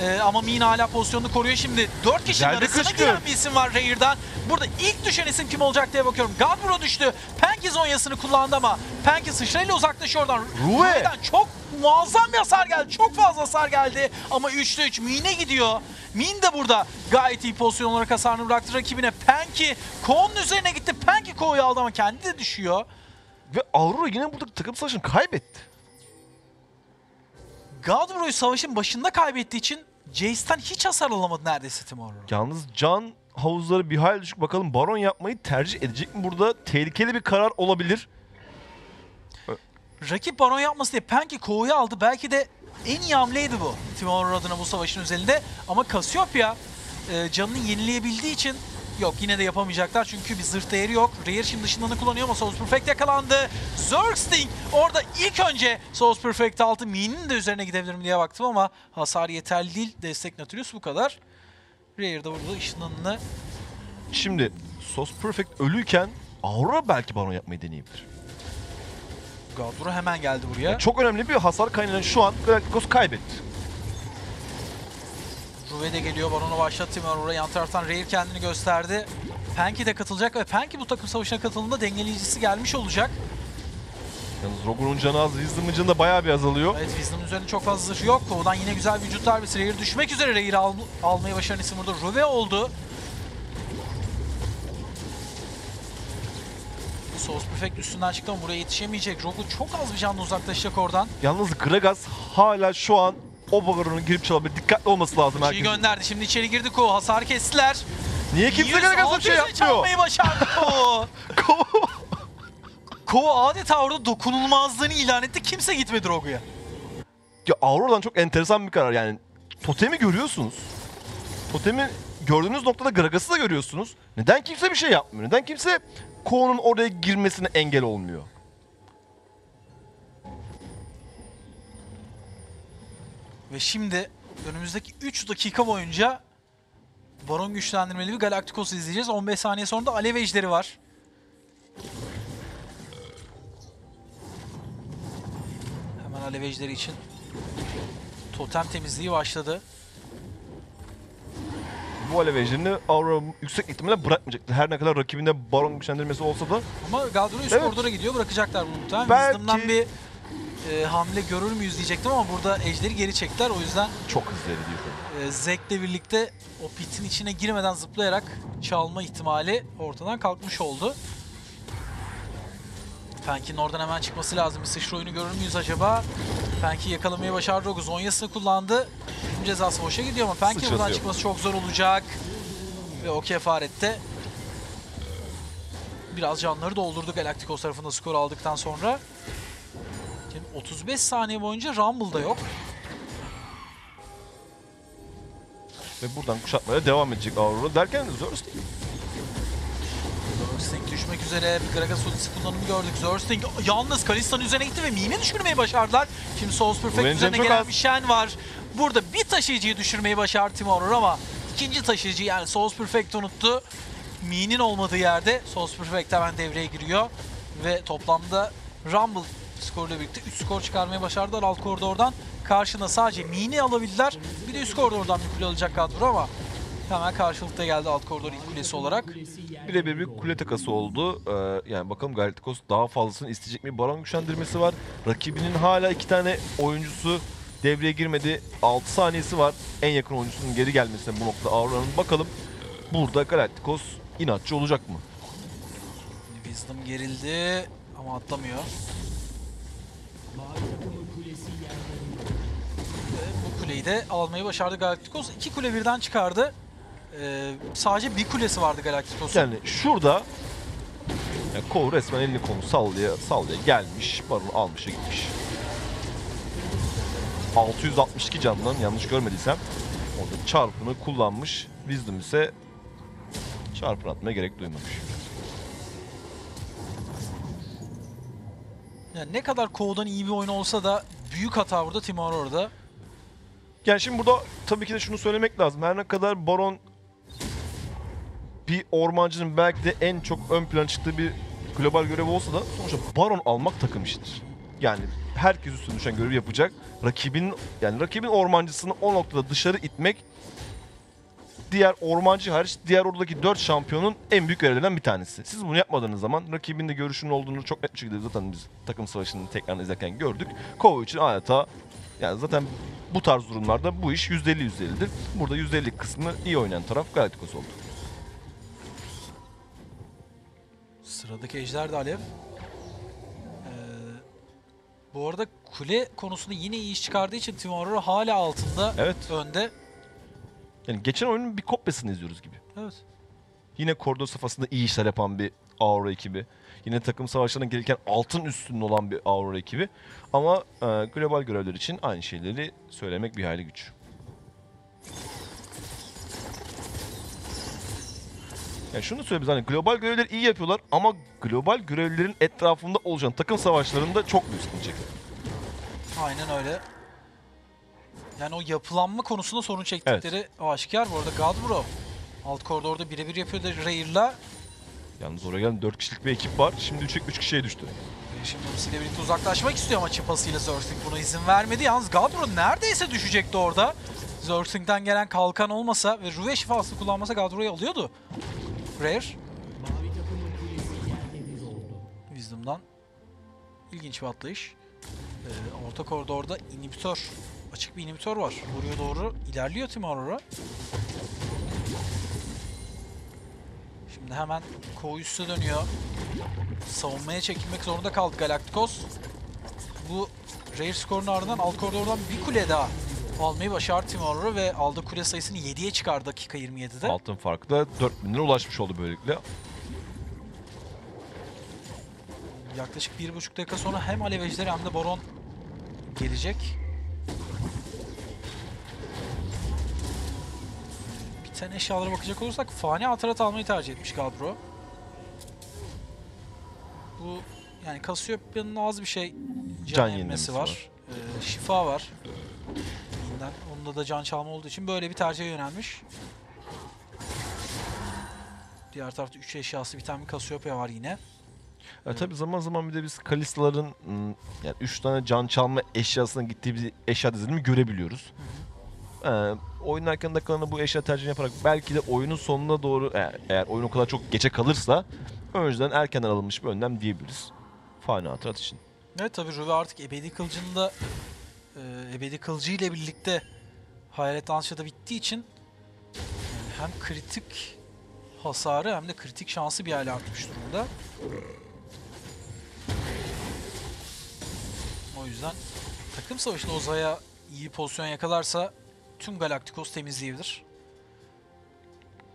Ee, ama Min hala pozisyonunu koruyor şimdi. 4 kişinin Güzel arasına giren bir isim var Rayer'dan. Burada ilk düşen isim kim olacak diye bakıyorum. Gadbro düştü. Penki zonyasını kullandı ama Penki sıçrayla uzaklaşıyor oradan. Ruve. Ruve'den çok muazzam bir hasar geldi. Çok fazla hasar geldi. Ama 3'te 3 Min'e gidiyor. Min de burada gayet iyi pozisyon olarak hasarını bıraktı rakibine. Penki Ko'nun üzerine gitti. Penki Ko'yu aldı ama kendi de düşüyor. ve Aurora yine burada takım savaşını kaybetti. Gadbro'yu savaşın başında kaybettiği için Jace'den hiç hasar alamadı neredeyse Timur. Yalnız can havuzları bir hayli düşük. Bakalım Baron yapmayı tercih edecek mi? Burada tehlikeli bir karar olabilir. Rakip baron yapması diye Penki Ko'yu aldı. Belki de en iyi hamleydi bu Timur adına bu savaşın özelinde. Ama Cassiopeia e, canını yenileyebildiği için yok yine de yapamayacaklar çünkü bir zırh değeri yok. Rare şimdi dışından kullanıyor ama Souls Perfect yakalandı. Zergsting orada ilk önce Souls Perfect altı Min'in de üzerine gidebilirim diye baktım ama hasar yeterli değil. Destek Nautilus bu kadar. Rare de burada ışınlanını Şimdi Sos Perfect ölüyken Aurora belki Baron yapmayı deneyebilir. Gadbro hemen geldi buraya. Çok önemli bir hasar kaynağını şu an Galacticos kaybetti. Ruve de geliyor. Baron'u başlattı Timur. Yan taraftan Rare kendini gösterdi. Penki de katılacak ve Penki bu takım savaşına katıldığında dengeleyicisi gelmiş olacak. Yalnız Rogun'un canı az, Wisdom'ın canı da bayağı bir azalıyor. Evet Wisdom'un üzerinde çok fazla zırh yok. Kova'dan yine güzel bir vücut darbesi. Rare düşmek üzere. Rare'i al almayı başaran isim burada Ruve oldu. Souls Perfect üstünden çıktı ama buraya yetişemeyecek. Rogu çok az bir canla uzaklaşacak oradan. Yalnız Gragas hala şu an o Baron'un girip çalabilir. Dikkatli olması lazım Şeyi herkesin. gönderdi. Şimdi içeri girdi Kova. Hasar kestiler. Niye kimse Gragas'a bir şey 100-600'e yapmıyor? çalmayı başardı Kova. Kova adeta orada dokunulmazlığını ilan etti. Kimse gitmedi Rogu'ya. Ya Aurora'dan çok enteresan bir karar yani. Totemi görüyorsunuz. Totemi gördüğünüz noktada Gragas'ı da görüyorsunuz. Neden kimse bir şey yapmıyor? Neden kimse Ko'nun oraya girmesine engel olmuyor? Ve şimdi önümüzdeki 3 dakika boyunca Baron güçlendirmeli bir Galacticos izleyeceğiz. 15 saniye sonra da Alev Ejderi var. Hemen Alev Ejderi için totem temizliği başladı. Bu alev ejderini Aurora yüksek ihtimalle bırakmayacaktır. Her ne kadar rakibinde Baron güçlendirmesi olsa da Ama Gadro üst Evet. koridora gidiyor. Bırakacaklar bunu muhtemelen. Belki- Wisdom'dan bir e, hamle görür müyüz diyecektim ama burada Ejder'i geri çektiler. O yüzden çok hızlı tabii. e, Zek'le birlikte o pitin içine girmeden zıplayarak çalma ihtimali ortadan kalkmış oldu. Penki'nin oradan hemen çıkması lazım. Bir sıçra oyunu görür müyüz acaba? Penki yakalamayı başardı. Rogu Zonya'sını kullandı. Tüm cezası boşa gidiyor ama Sıçrası buradan çıkması çok zor olacak. Ve o kefarette biraz canları doldurdu Galacticos tarafında skor aldıktan sonra. Şimdi 35 saniye boyunca Rumble'da yok. Ve buradan kuşatmaya devam edecek Aurora derken Zerst Zergsting düşmek üzere. Bir Gragas ultisi kullanımı gördük. Zergsting yalnız Kalista'nın üzerine gitti ve Mine düşürmeyi başardılar. Şimdi Souls Perfect Ruven'in üzerine gelen az. bir Shen var. Burada bir taşıyıcıyı düşürmeyi başardı Timur ama ikinci taşıyıcı yani Souls Perfect unuttu. Mi'nin olmadığı yerde Souls Perfect hemen devreye giriyor. Ve toplamda Rumble skoruyla birlikte 3 skor çıkarmayı başardılar alt koridordan. Karşına sadece Mi'ni alabildiler. Bir de üst koridordan bir kule alacak kadro ama hemen karşılıkta geldi alt koridor ilk kulesi olarak. Birebir bir kule takası oldu. Ee, yani bakalım Galacticos daha fazlasını isteyecek mi? Baron güçlendirmesi var. Rakibinin hala iki tane oyuncusu devreye girmedi. 6 saniyesi var. En yakın oyuncusunun geri gelmesine bu noktada Aurora'nın bakalım. Burada Galacticos inatçı olacak mı? Wisdom gerildi ama atlamıyor. Ve bu kuleyi de almayı başardı Galacticos. İki kule birden çıkardı. Ee, sadece bir kulesi vardı Galacticos'un. Yani şurada yani Kol resmen elini kolunu sallaya sallaya gelmiş. Baron'u almışa gitmiş. 662 candan yanlış görmediysem orada çarpını kullanmış. Wisdom ise çarpını atmaya gerek duymamış. Yani ne kadar Code'dan iyi bir oyun olsa da büyük hata burada Timur orada. Yani şimdi burada tabii ki de şunu söylemek lazım. Her ne kadar Baron bir ormancının belki de en çok ön plana çıktığı bir global görev olsa da sonuçta Baron almak takım işidir. Yani herkes üstüne düşen görevi yapacak. Rakibin yani rakibin ormancısını o noktada dışarı itmek diğer ormancı hariç diğer oradaki 4 şampiyonun en büyük görevlerinden bir tanesi. Siz bunu yapmadığınız zaman rakibin de görüşünün olduğunu çok net bir şekilde zaten biz takım savaşını tekrar izlerken gördük. Kova için adeta yani zaten bu tarz durumlarda bu iş %50 %50'dir. Burada %50 kısmı iyi oynayan taraf Galacticos oldu. Sıradaki Ejder de Alev. Ee, bu arada kule konusunda yine iyi iş çıkardığı için Timur hala altında Evet. önde. Yani geçen oyunun bir kopyasını izliyoruz gibi. Evet. Yine koridor safhasında iyi işler yapan bir Aura ekibi. Yine takım savaşlarına gelirken altın üstünde olan bir Aura ekibi. Ama e, global görevler için aynı şeyleri söylemek bir hayli güç. Yani şunu söyleyeyim hani global görevleri iyi yapıyorlar ama global görevlerin etrafında oluşan takım savaşlarında çok büyük sıkıntı. Aynen öyle. Yani o yapılanma konusunda sorun çektikleri aşikar. Bu arada Godbro alt koridorda birebir yapıyor da Rare'la. Yalnız oraya gelen 4 kişilik bir ekip var. Şimdi 3 3 kişiye düştü. Şimdi ile birlikte uzaklaşmak istiyor ama çıpasıyla Zergsting buna izin vermedi. Yalnız Godbro neredeyse düşecekti orada. Zergsting'den gelen kalkan olmasa ve Ruve şifasını kullanmasa Godbro'yu alıyordu. Rare. Wisdom'dan ilginç bir atlayış. Ee, orta koridorda inhibitör. Açık bir inhibitör var. Oraya doğru ilerliyor Team Aurora. Şimdi hemen Ko üstü dönüyor. Savunmaya çekilmek zorunda kaldı Galacticos. Bu Rare skorunun ardından alt koridordan bir kule daha almayı başardı Team Aurora ve aldığı kule sayısını 7'ye çıkardı dakika 27'de. Altın farkı da 4000 lira ulaşmış oldu böylelikle. Yaklaşık bir buçuk dakika sonra hem Alev Ejderi hem de Baron gelecek. Biten eşyalara bakacak olursak fani atarat almayı tercih etmiş Gadro. Bu yani Kasiopya'nın az bir şey can, Can yenmesi var. var. Ee, şifa var. Yeniden onda da can çalma olduğu için böyle bir tercihe yönelmiş. Diğer tarafta 3 eşyası biten bir Kasiopya var yine. Ya tabii zaman zaman bir de biz Kalista'ların yani 3 tane can çalma eşyasına gittiği bir eşya dizilimi görebiliyoruz. Ee, oynarken dakikalarında bu eşya tercihini yaparak belki de oyunun sonuna doğru eğer, eğer oyun o kadar çok geçe kalırsa önceden erkenden alınmış bir önlem diyebiliriz. Fani Hatrat için. Evet tabii Ruve artık ebedi kılıcında e, ebedi kılıcı ile birlikte hayalet dansçı da bittiği için yani hem kritik hasarı hem de kritik şansı bir hale artmış durumda. O yüzden takım savaşında Oza'ya iyi pozisyon yakalarsa tüm Galacticos temizleyebilir.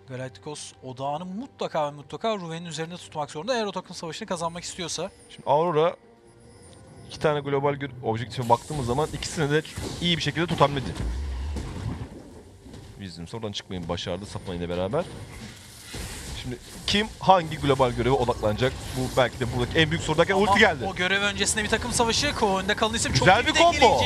Galacticos odağını mutlaka ve mutlaka Ruve'nin üzerinde tutmak zorunda eğer o takım savaşını kazanmak istiyorsa. Şimdi Aurora iki tane global objektife baktığımız zaman ikisini de iyi bir şekilde tutabildi. Wisdom oradan çıkmayı başardı Sapma ile beraber. Şimdi kim hangi global göreve odaklanacak? Bu belki de buradaki en büyük soru derken Ama ulti geldi. O görev öncesinde bir takım savaşı. Ko önde kalan isim Güzel çok bir combo.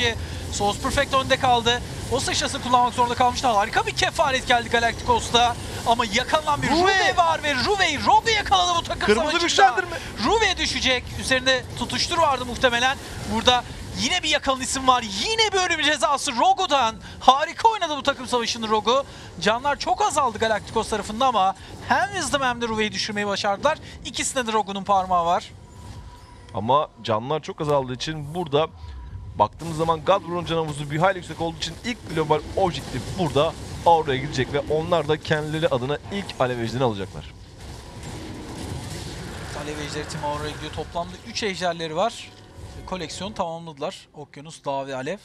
Sauce Perfect önde kaldı. O sıçrasını kullanmak zorunda kalmıştı. Harika bir kefaret geldi Galacticos'ta. Ama yakalanan bir Ruve. Ruve var ve Ruve'yi Rogu yakaladı bu takım Kırmızı savaşında. Ruve düşecek. Üzerinde tutuştur vardı muhtemelen. Burada yine bir yakalan isim var. Yine bir ölüm cezası Rogu'dan. Harika oynadı bu takım savaşını Rogu. Canlar çok azaldı Galacticos tarafında ama hem Wisdom hem de Ruve'yi düşürmeyi başardılar. İkisinde de Rogu'nun parmağı var. Ama canlar çok azaldığı için burada baktığımız zaman Godbro'nun can havuzu bir hayli yüksek olduğu için ilk global objektif burada Aura'ya gidecek ve onlar da kendileri adına ilk alev ejderini alacaklar. Alev ejderi Team Aurora'ya gidiyor. Toplamda 3 ejderleri var. Koleksiyonu tamamladılar. Okyanus, Dağ ve Alev.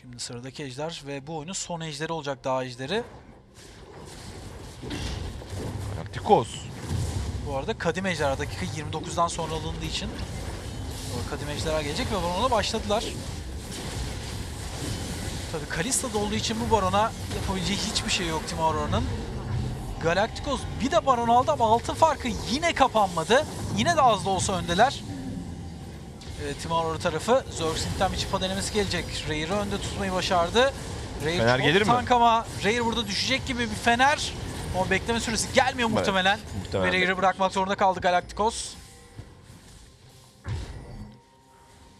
Şimdi sıradaki ejder ve bu oyunun son ejderi olacak Dağ ejderi. Galacticos. Bu arada Kadim Ejderha dakika 29'dan sonra alındığı için Kadim Ejderha gelecek ve Baron'a başladılar. Tabii Kalista'da olduğu için bu Baron'a yapabileceği hiçbir şey yok Team Aurora'nın. Galacticos bir de Baron aldı ama altın farkı yine kapanmadı. Yine de az da olsa öndeler. Ee, Team Aurora tarafı Zergsint'ten bir çıpa denemesi gelecek. Rayer'ı önde tutmayı başardı. Rayer Fener gelir mi? tank ama Rayer burada düşecek gibi bir Fener. Ama bekleme süresi gelmiyor Evet, muhtemelen. muhtemelen. Ve Rayer'ı bırakmak zorunda kaldı Galacticos.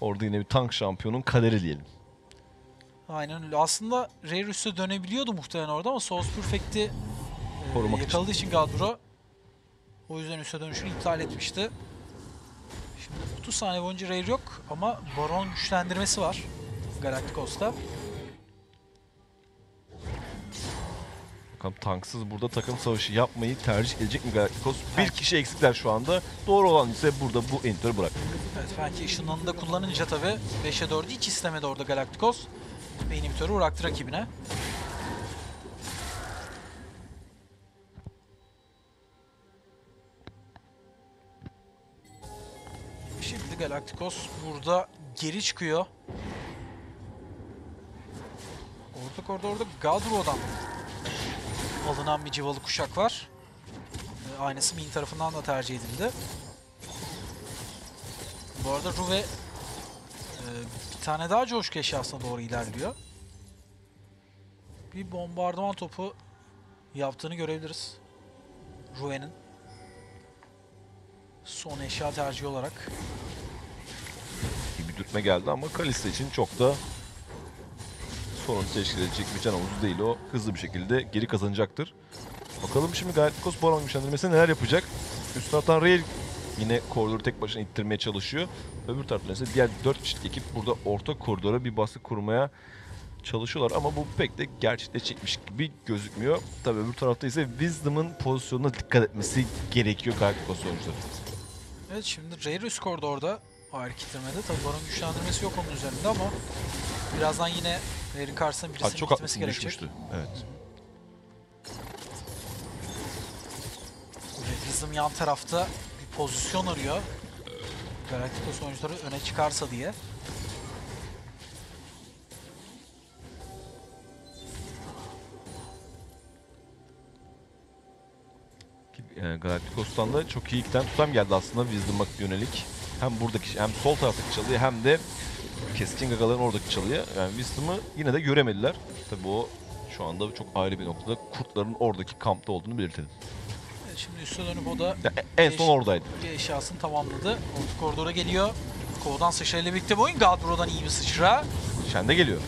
Orada yine bir tank şampiyonun kaderi diyelim. Aynen öyle. Aslında Rayer üstü dönebiliyordu muhtemelen orada ama Souls Perfect'i e, Korumak yakaladığı için Gadbro o yüzden üste dönüşünü iptal etmişti. Şimdi 30 saniye boyunca Rayer yok ama Baron güçlendirmesi var Galacticos'ta. Bakalım tanksız burada takım savaşı yapmayı tercih edecek mi Galacticos? Bir kişi eksikler şu anda. Doğru olan ise burada bu entörü bırak. Evet belki ışınlanı da kullanınca tabi 5'e 4'ü hiç istemedi orada Galacticos. Ve inhibitörü bıraktı rakibine. Galacticos burada geri çıkıyor. Orta koridorda Gadro'dan alınan bir civalı kuşak var. Ee, Aynısı Min tarafından da tercih edildi. Bu arada Ruve e, bir tane daha coşku eşyasına doğru ilerliyor. Bir bombardıman topu yaptığını görebiliriz. Ruve'nin. Son eşya tercihi olarak. Dürtme geldi ama Kalista için çok da sorun teşkil edecek bir can havuzu değil o. Hızlı bir şekilde geri kazanacaktır. Bakalım şimdi Galacticos Baron güçlendirmesi neler yapacak? Üstüne atan Rail yine koridoru tek başına ittirmeye çalışıyor. Öbür taraftan ise diğer 4 kişilik ekip burada orta koridora bir baskı kurmaya çalışıyorlar ama bu pek de gerçekleşecekmiş gibi gözükmüyor. Tabii öbür tarafta ise Wisdom'ın pozisyonuna dikkat etmesi gerekiyor Galacticos oyuncuları. Evet şimdi Rare üst koridorda ağır kitirmede. Tabi Baron güçlendirmesi yok onun üzerinde ama birazdan yine karşısına Ha, birisinin çok gitmesi gerekecek. düşmüştü. Evet. Ve Wisdom yan tarafta bir pozisyon arıyor. Galacticos oyuncuları öne çıkarsa diye. e, Galacticos'tan da çok iyi tane tutam geldi aslında Wisdom'a yönelik. Hem buradaki hem sol taraftaki çalıya hem de keskin gagaların oradaki çalıya. Yani Wisdom'ı yine de göremediler. Tabii o şu anda çok ayrı bir noktada kurtların oradaki kampta olduğunu belirtelim. Şimdi üste dönüp o da en son oradaydı. eşyasını tamamladı. Orta koridora geliyor. Kovdan sıçrayla birlikte bu oyun. Gadbro'dan iyi bir sıçra. Şen de geliyor.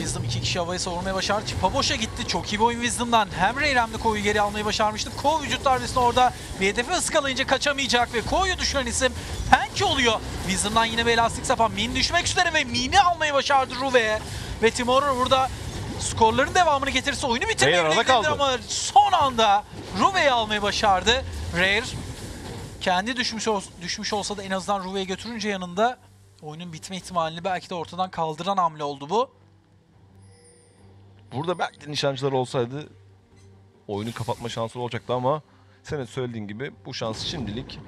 Wisdom iki kişi havayı savurmaya başardı. Çipa boşa gitti. Çok iyi bir oyun Wisdom'dan. Hem Rayr hem de Ko'yu geri almayı başarmıştı. Ko vücut darbesini orada bir hedefi ıskalayınca kaçamayacak ve Ko'yu düşüren isim Penki oluyor. Wisdom'dan yine bir elastik sapan Min düşmek üzere ve Min'i almayı başardı Ruve. Ve Timur burada skorların devamını getirirse oyunu kaldı. ama son anda Ruve'yi almayı başardı. Rare kendi düşmüş, ol- düşmüş olsa da en azından Ruve'yi götürünce yanında oyunun bitme ihtimalini belki de ortadan kaldıran hamle oldu bu. Burada belki nişancılar olsaydı oyunu kapatma şansı olacaktı ama senin söylediğin gibi bu şans şimdilik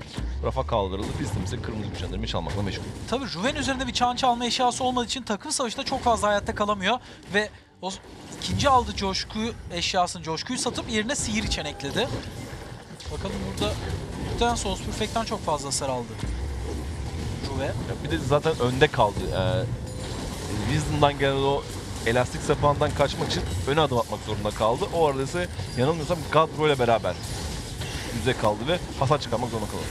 rafa kaldırıldı. Wisdom ise kırmızı güçlendirmeyi çalmakla meşgul. Tabii Ruven üzerinde bir çan çalma eşyası olmadığı için takım savaşında çok fazla hayatta kalamıyor ve O ikinci aldı coşku eşyasını. Coşkuyu satıp yerine sihir içen ekledi. Bakalım burada muhtemelen Souls Perfect'ten çok fazla hasar aldı. Ruve. Ya bir de zaten önde kaldı. Ee, Wisdom'dan gelen o elastik sapağından kaçmak için öne adım atmak zorunda kaldı. O arada ise yanılmıyorsam Gadro ile beraber yüze kaldı ve hasar çıkarmak zorunda kaldı.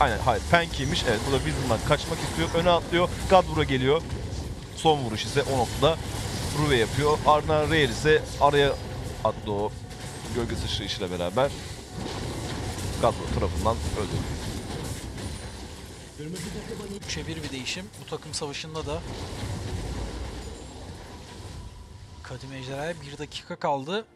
Aynen hayır Penky'ymiş. Evet bu da Wisdom'dan kaçmak istiyor. Öne atlıyor. Gadro geliyor. Son vuruş ise o noktada Ruve yapıyor. Ardından Rare ise araya attı o gölge sıçrayışıyla beraber Gadro tarafından öldürüldü. 3'e 1 bir değişim. Bu takım savaşında da Kadim Ejderha'ya 1 dakika kaldı.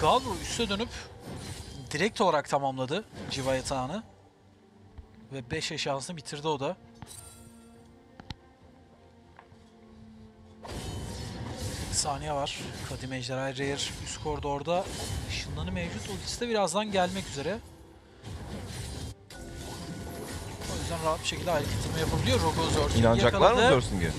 Galro üste dönüp direkt olarak tamamladı civa yatağını. Ve 5 eşyasını bitirdi o da. Bir saniye var. Kadim Ejderha Rare üst koridorda. Işınlanı mevcut. Ultisi de birazdan gelmek üzere. Yüzden rahat bir şekilde ayrı kitleme yapabiliyor. Rogo Zert'ü İnanacaklar mı yakaladı. Zersinge?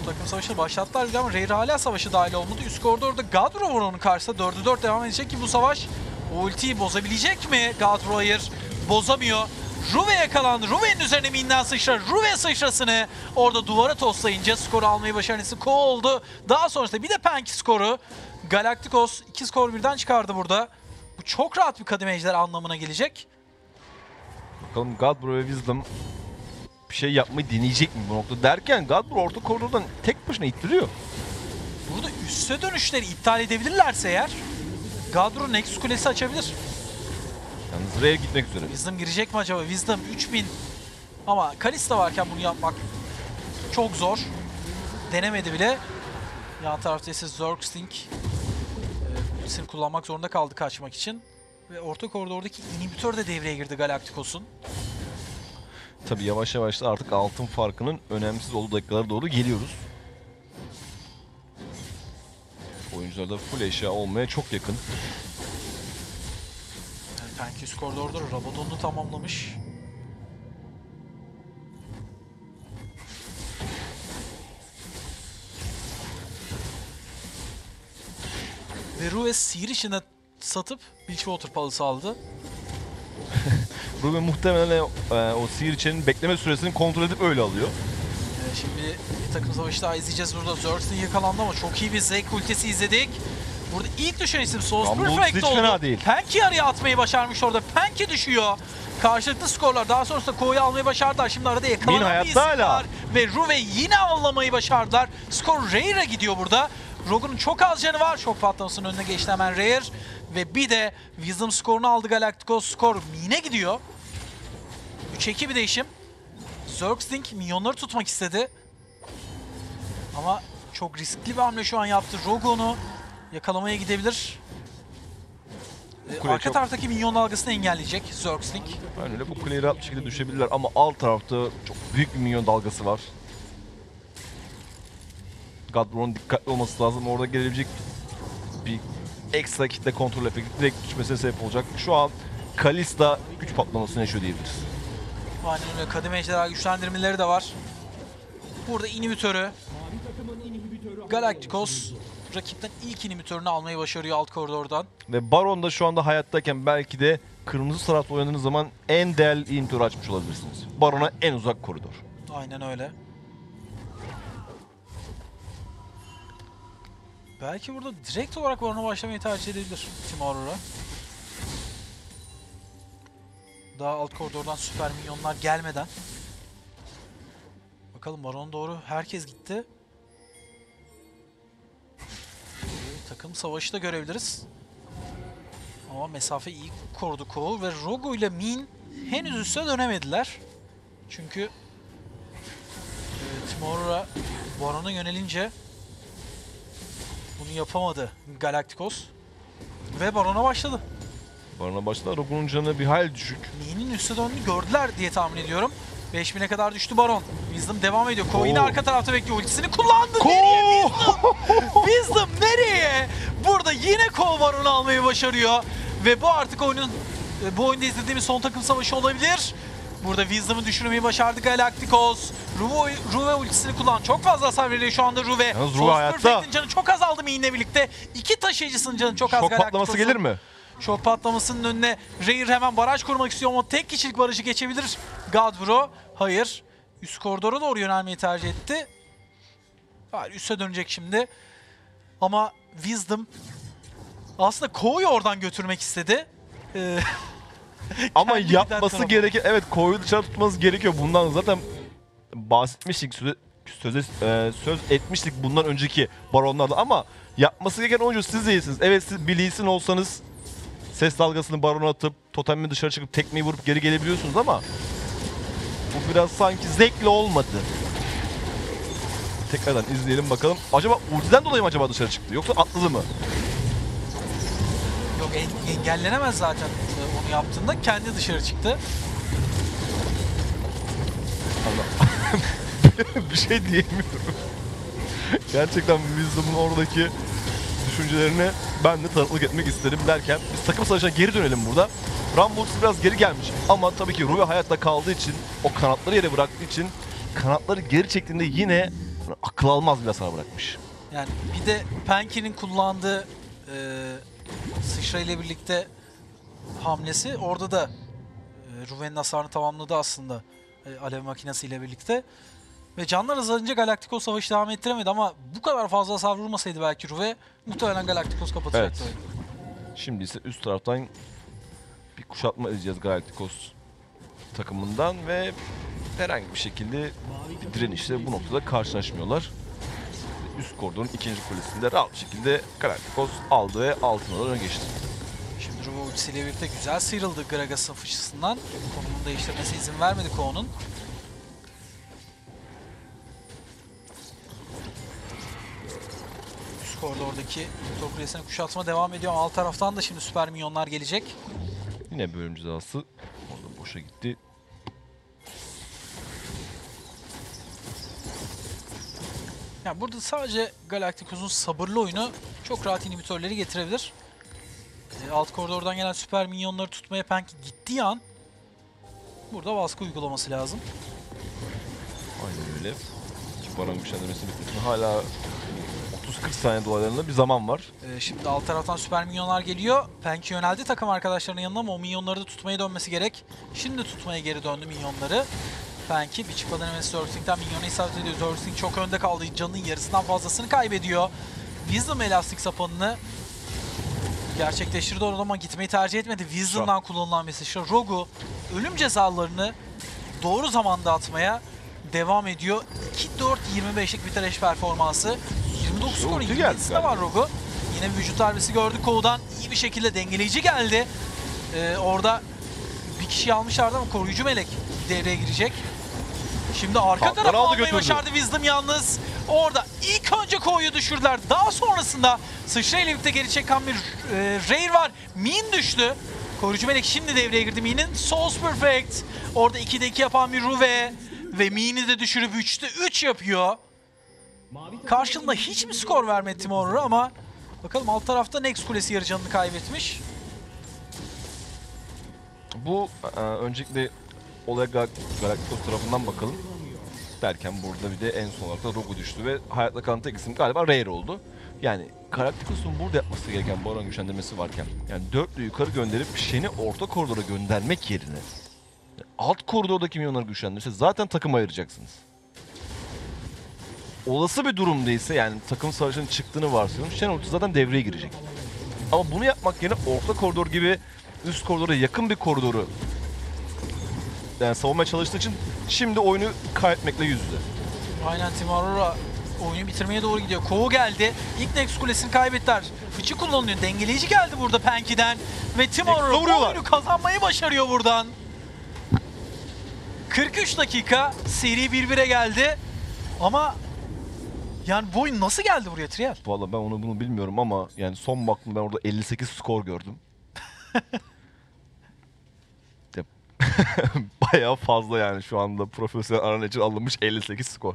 Bu takım savaşını başlattılar bile ama Rare hala savaşı dahil olmadı. Üst koridorda Gadro var onun karşısında. 4'e 4 devam edecek ki bu savaş ultiyi bozabilecek mi? Gadro hayır. Bozamıyor. Ruve yakalandı. Ruve'nin üzerine minden sıçra. Ruve sıçrasını orada duvara toslayınca skoru almayı başaran isim Ko oldu. Daha sonrasında bir de Penki skoru. Galacticos iki skor birden çıkardı burada. Bu çok rahat bir kademe ejder anlamına gelecek. Bakalım Godbro ve Wisdom bir şey yapmayı deneyecek mi bu noktada derken Godbro orta koridordan tek başına ittiriyor. Burada üste dönüşleri iptal edebilirlerse eğer Gadro Nexus Kulesi açabilir. Yalnız Rare gitmek üzere. Wisdom girecek mi acaba? Wisdom 3000 ama Kalista varken bunu yapmak çok zor. Denemedi bile. Yan tarafta ise Zergsting e, ultisini kullanmak zorunda kaldı kaçmak için. Ve orta koridordaki inhibitör de devreye girdi Galacticos'un. Tabi yavaş yavaş da artık altın farkının önemsiz olduğu dakikalara doğru geliyoruz. Oyuncular da full eşya olmaya çok yakın. Yani Penkius koridorda Rabadon'u tamamlamış. Ve Ruves sihir içine satıp Bilgewater Palace'ı aldı. Ruben muhtemelen e, o sihir içinin bekleme süresini kontrol edip öyle alıyor. Ee, şimdi bir takım savaşı daha izleyeceğiz burada. Zerx'in yakalandı ama çok iyi bir Zek ultisi izledik. Burada ilk düşen isim Souls Perfect oldu. fena değil. Penki araya atmayı başarmış orada. Penki düşüyor. Karşılıklı skorlar. Daha sonrasında Ko'yu almayı başardılar. Şimdi arada yakalanan bir hayatta isim hala. var. Ve Ruve yine avlamayı başardılar. Skor Rare'a gidiyor burada. Rogue'un çok az canı var. Şok patlamasının önüne geçti hemen Rare. Ve bir de Wisdom skorunu aldı Galacticos. Skor Min'e gidiyor. 3-2 bir değişim. Zergsting minyonları tutmak istedi. Ama çok riskli bir hamle şu an yaptı. Rogue onu yakalamaya gidebilir. Ee, Kule arka çok- taraftaki minyon dalgasını engelleyecek Zergsting. Aynen öyle bu kuleyi rahat bir şekilde düşebilirler ama alt tarafta çok büyük bir minyon dalgası var. Godbro'nun dikkatli olması lazım. Orada gelebilecek bir ekstra kitle kontrol efekti direkt düşmesine sebep olacak. Şu an Kalista güç patlamasını yaşıyor diyebiliriz. Aynen öyle. Kadim ejderha güçlendirmeleri de var. Burada inhibitörü. Galacticos rakipten ilk inhibitörünü almayı başarıyor alt koridordan. Ve Baron da şu anda hayattayken belki de kırmızı tarafta oynadığınız zaman en değerli inhibitörü açmış olabilirsiniz. Baron'a en uzak koridor. Aynen öyle. Belki burada direkt olarak Baron'a başlamayı tercih edebilir Team Aurora. Daha alt koridordan süper minyonlar gelmeden. Bakalım Baron'a doğru herkes gitti. Takım savaşı da görebiliriz. Ama mesafe iyi korudu Cole ve Rogu ile Min henüz üste dönemediler. Çünkü e, Timor'a Baron'a yönelince bunu yapamadı Galacticos. Ve Baron'a başladı. Baron'a başta Rogun'un canı bir hayli düşük. Min'in üste döndüğünü gördüler diye tahmin ediyorum. 5000'e kadar düştü Baron. Wisdom devam ediyor. Ko yine Oo. arka tarafta bekliyor. Ultisini kullandı. Nereye Wisdom? Wisdom nereye? Burada yine Ko Baron'u almayı başarıyor. Ve bu artık oyunun bu oyunda izlediğimiz son takım savaşı olabilir. Burada Wisdom'ı düşürmeyi başardı Galacticos. Ruve, Ruve ultisini kullan. Çok fazla hasar veriyor şu anda Ruve. Yalnız Ruve Source hayatta. Canı çok azaldı Mine'le birlikte. İki taşıyıcısının canı çok az Şok patlaması gelir mi? Şok patlamasının önüne Rare hemen baraj kurmak istiyor ama tek kişilik barajı geçebilir. Godbro hayır. Üst koridora doğru yönelmeyi tercih etti. Hayır üste dönecek şimdi. Ama Wisdom aslında Ko'yu oradan götürmek istedi. Ee, Ama Kendi yapması gereken evet koyu dışarı tutması gerekiyor. Bundan zaten bahsetmiştik söze, söze, e, söz etmiştik bundan önceki baronlarda ama yapması gereken oyuncu siz değilsiniz. Evet siz bir olsanız ses dalgasını barona atıp totemini dışarı çıkıp tekmeyi vurup geri gelebiliyorsunuz ama bu biraz sanki zevkli olmadı. Tekrardan izleyelim bakalım. Acaba ultiden dolayı mı acaba dışarı çıktı yoksa atladı mı? Yok en- engellenemez zaten e, onu yaptığında. Kendi dışarı çıktı. Allah. bir şey diyemiyorum. Gerçekten Wisdom'un oradaki düşüncelerine ben de tanıklık etmek isterim derken biz takım savaşına geri dönelim burada. Rumble biraz geri gelmiş ama tabii ki Ruve hayatta kaldığı için o kanatları yere bıraktığı için kanatları geri çektiğinde yine akıl almaz bir hasar bırakmış. Yani bir de Penke'nin kullandığı e, sıçra ile birlikte hamlesi orada da e, Ruven'in hasarını tamamladı aslında e, alev makinesi ile birlikte. Ve canlar azalınca Galacticos savaşı devam ettiremedi ama bu kadar fazla hasar vurmasaydı belki Ruve muhtemelen Galacticos kapatacaktı Evet. Şimdi ise üst taraftan bir kuşatma edeceğiz Galacticos takımından ve herhangi bir şekilde bir direnişle bu noktada karşılaşmıyorlar. Üst koridorun ikinci kulesinde rahat bir şekilde Galacticos aldı ve altına öne geçti. Şimdi Ruve ultisiyle birlikte güzel sıyrıldı Gragas'ın fıçısından. Konumunu değiştirmesine izin vermedi Ko'nun. Üst koridordaki Doktor Kulesi'ne kuşatma devam ediyor. Alt taraftan da şimdi süper minyonlar gelecek. Yine bölüm cezası orada boşa gitti. Yani burada sadece Galacticos'un sabırlı oyunu çok rahat inhibitörleri getirebilir. E, alt koridordan gelen süper minyonları tutmaya Penki gittiği an burada baskı uygulaması lazım. Aynen öyle. Baron güçlendirmesi bitmesine hala 30-40 saniye dolaylarında bir zaman var. Ee, şimdi alt taraftan süper minyonlar geliyor. Penki yöneldi takım arkadaşlarının yanına ama o minyonları da tutmaya dönmesi gerek. Şimdi tutmaya geri döndü minyonları. Penki bir çıkma denemesi Zergling'den minyona isabet ediyor. Zergling çok önde kaldı. Canının yarısından fazlasını kaybediyor. Wisdom elastik sapanını gerçekleştirdi orada ama gitmeyi tercih etmedi. Wisdom'dan kullanılan sıçra. Rogu ölüm cezalarını doğru zamanda atmaya devam ediyor. 2-4-25'lik bir trash performansı. 29 skorun Ulti geldi 27'si de var Rogu. Yine bir vücut darbesi gördük Koğu'dan. İyi bir şekilde dengeleyici geldi. Ee, orada bir kişi almışlardı ama koruyucu melek devreye girecek. Şimdi arka Kalkları tarafa aldı almayı götürdü. başardı Wisdom yalnız. Orada ilk önce Ko'yu düşürdüler. Daha sonrasında sıçra ile birlikte geri çeken bir e, Rare var. Min düştü. Koruyucu melek şimdi devreye girdi. Min'in Souls Perfect. Orada 2'de 2 yapan bir Ruve. Ve Min'i de düşürüp 3'te 3 yapıyor. Karşılığında hiç mi skor vermedi Timur'u ama bakalım alt tarafta Nex Kulesi yarı canını kaybetmiş. Bu e, öncelikle olaya Gal- Galacticos tarafından bakalım. Derken burada bir de en son olarak da Rogu düştü ve hayatta kalan tek isim galiba Rare oldu. Yani Galacticos'un burada yapması gereken Baron güçlendirmesi varken yani dörtlü yukarı gönderip Shen'i orta koridora göndermek yerine alt koridordaki milyonları güçlendirirse zaten takım ayıracaksınız. Olası bir durumda ise yani takım savaşının çıktığını varsayıyorum Shen ulti zaten devreye girecek. Ama bunu yapmak yerine orta koridor gibi üst koridora yakın bir koridoru yani savunmaya çalıştığı için şimdi oyunu kaybetmekle yüz yüze. Aynen Timur'a oyunu bitirmeye doğru gidiyor. Kovu geldi. İlk Nex Kulesi'ni kaybettiler. Fıçı kullanılıyor. Dengeleyici geldi burada Penki'den. Ve bu vuruyorlar. oyunu kazanmayı başarıyor buradan. 43 dakika seri 1-1'e geldi. Ama yani bu oyun nasıl geldi buraya Trial? Valla ben onu bunu bilmiyorum ama yani son baktım ben orada 58 skor gördüm. Ya, Bayağı fazla yani şu anda profesyonel arena için alınmış 58 skor.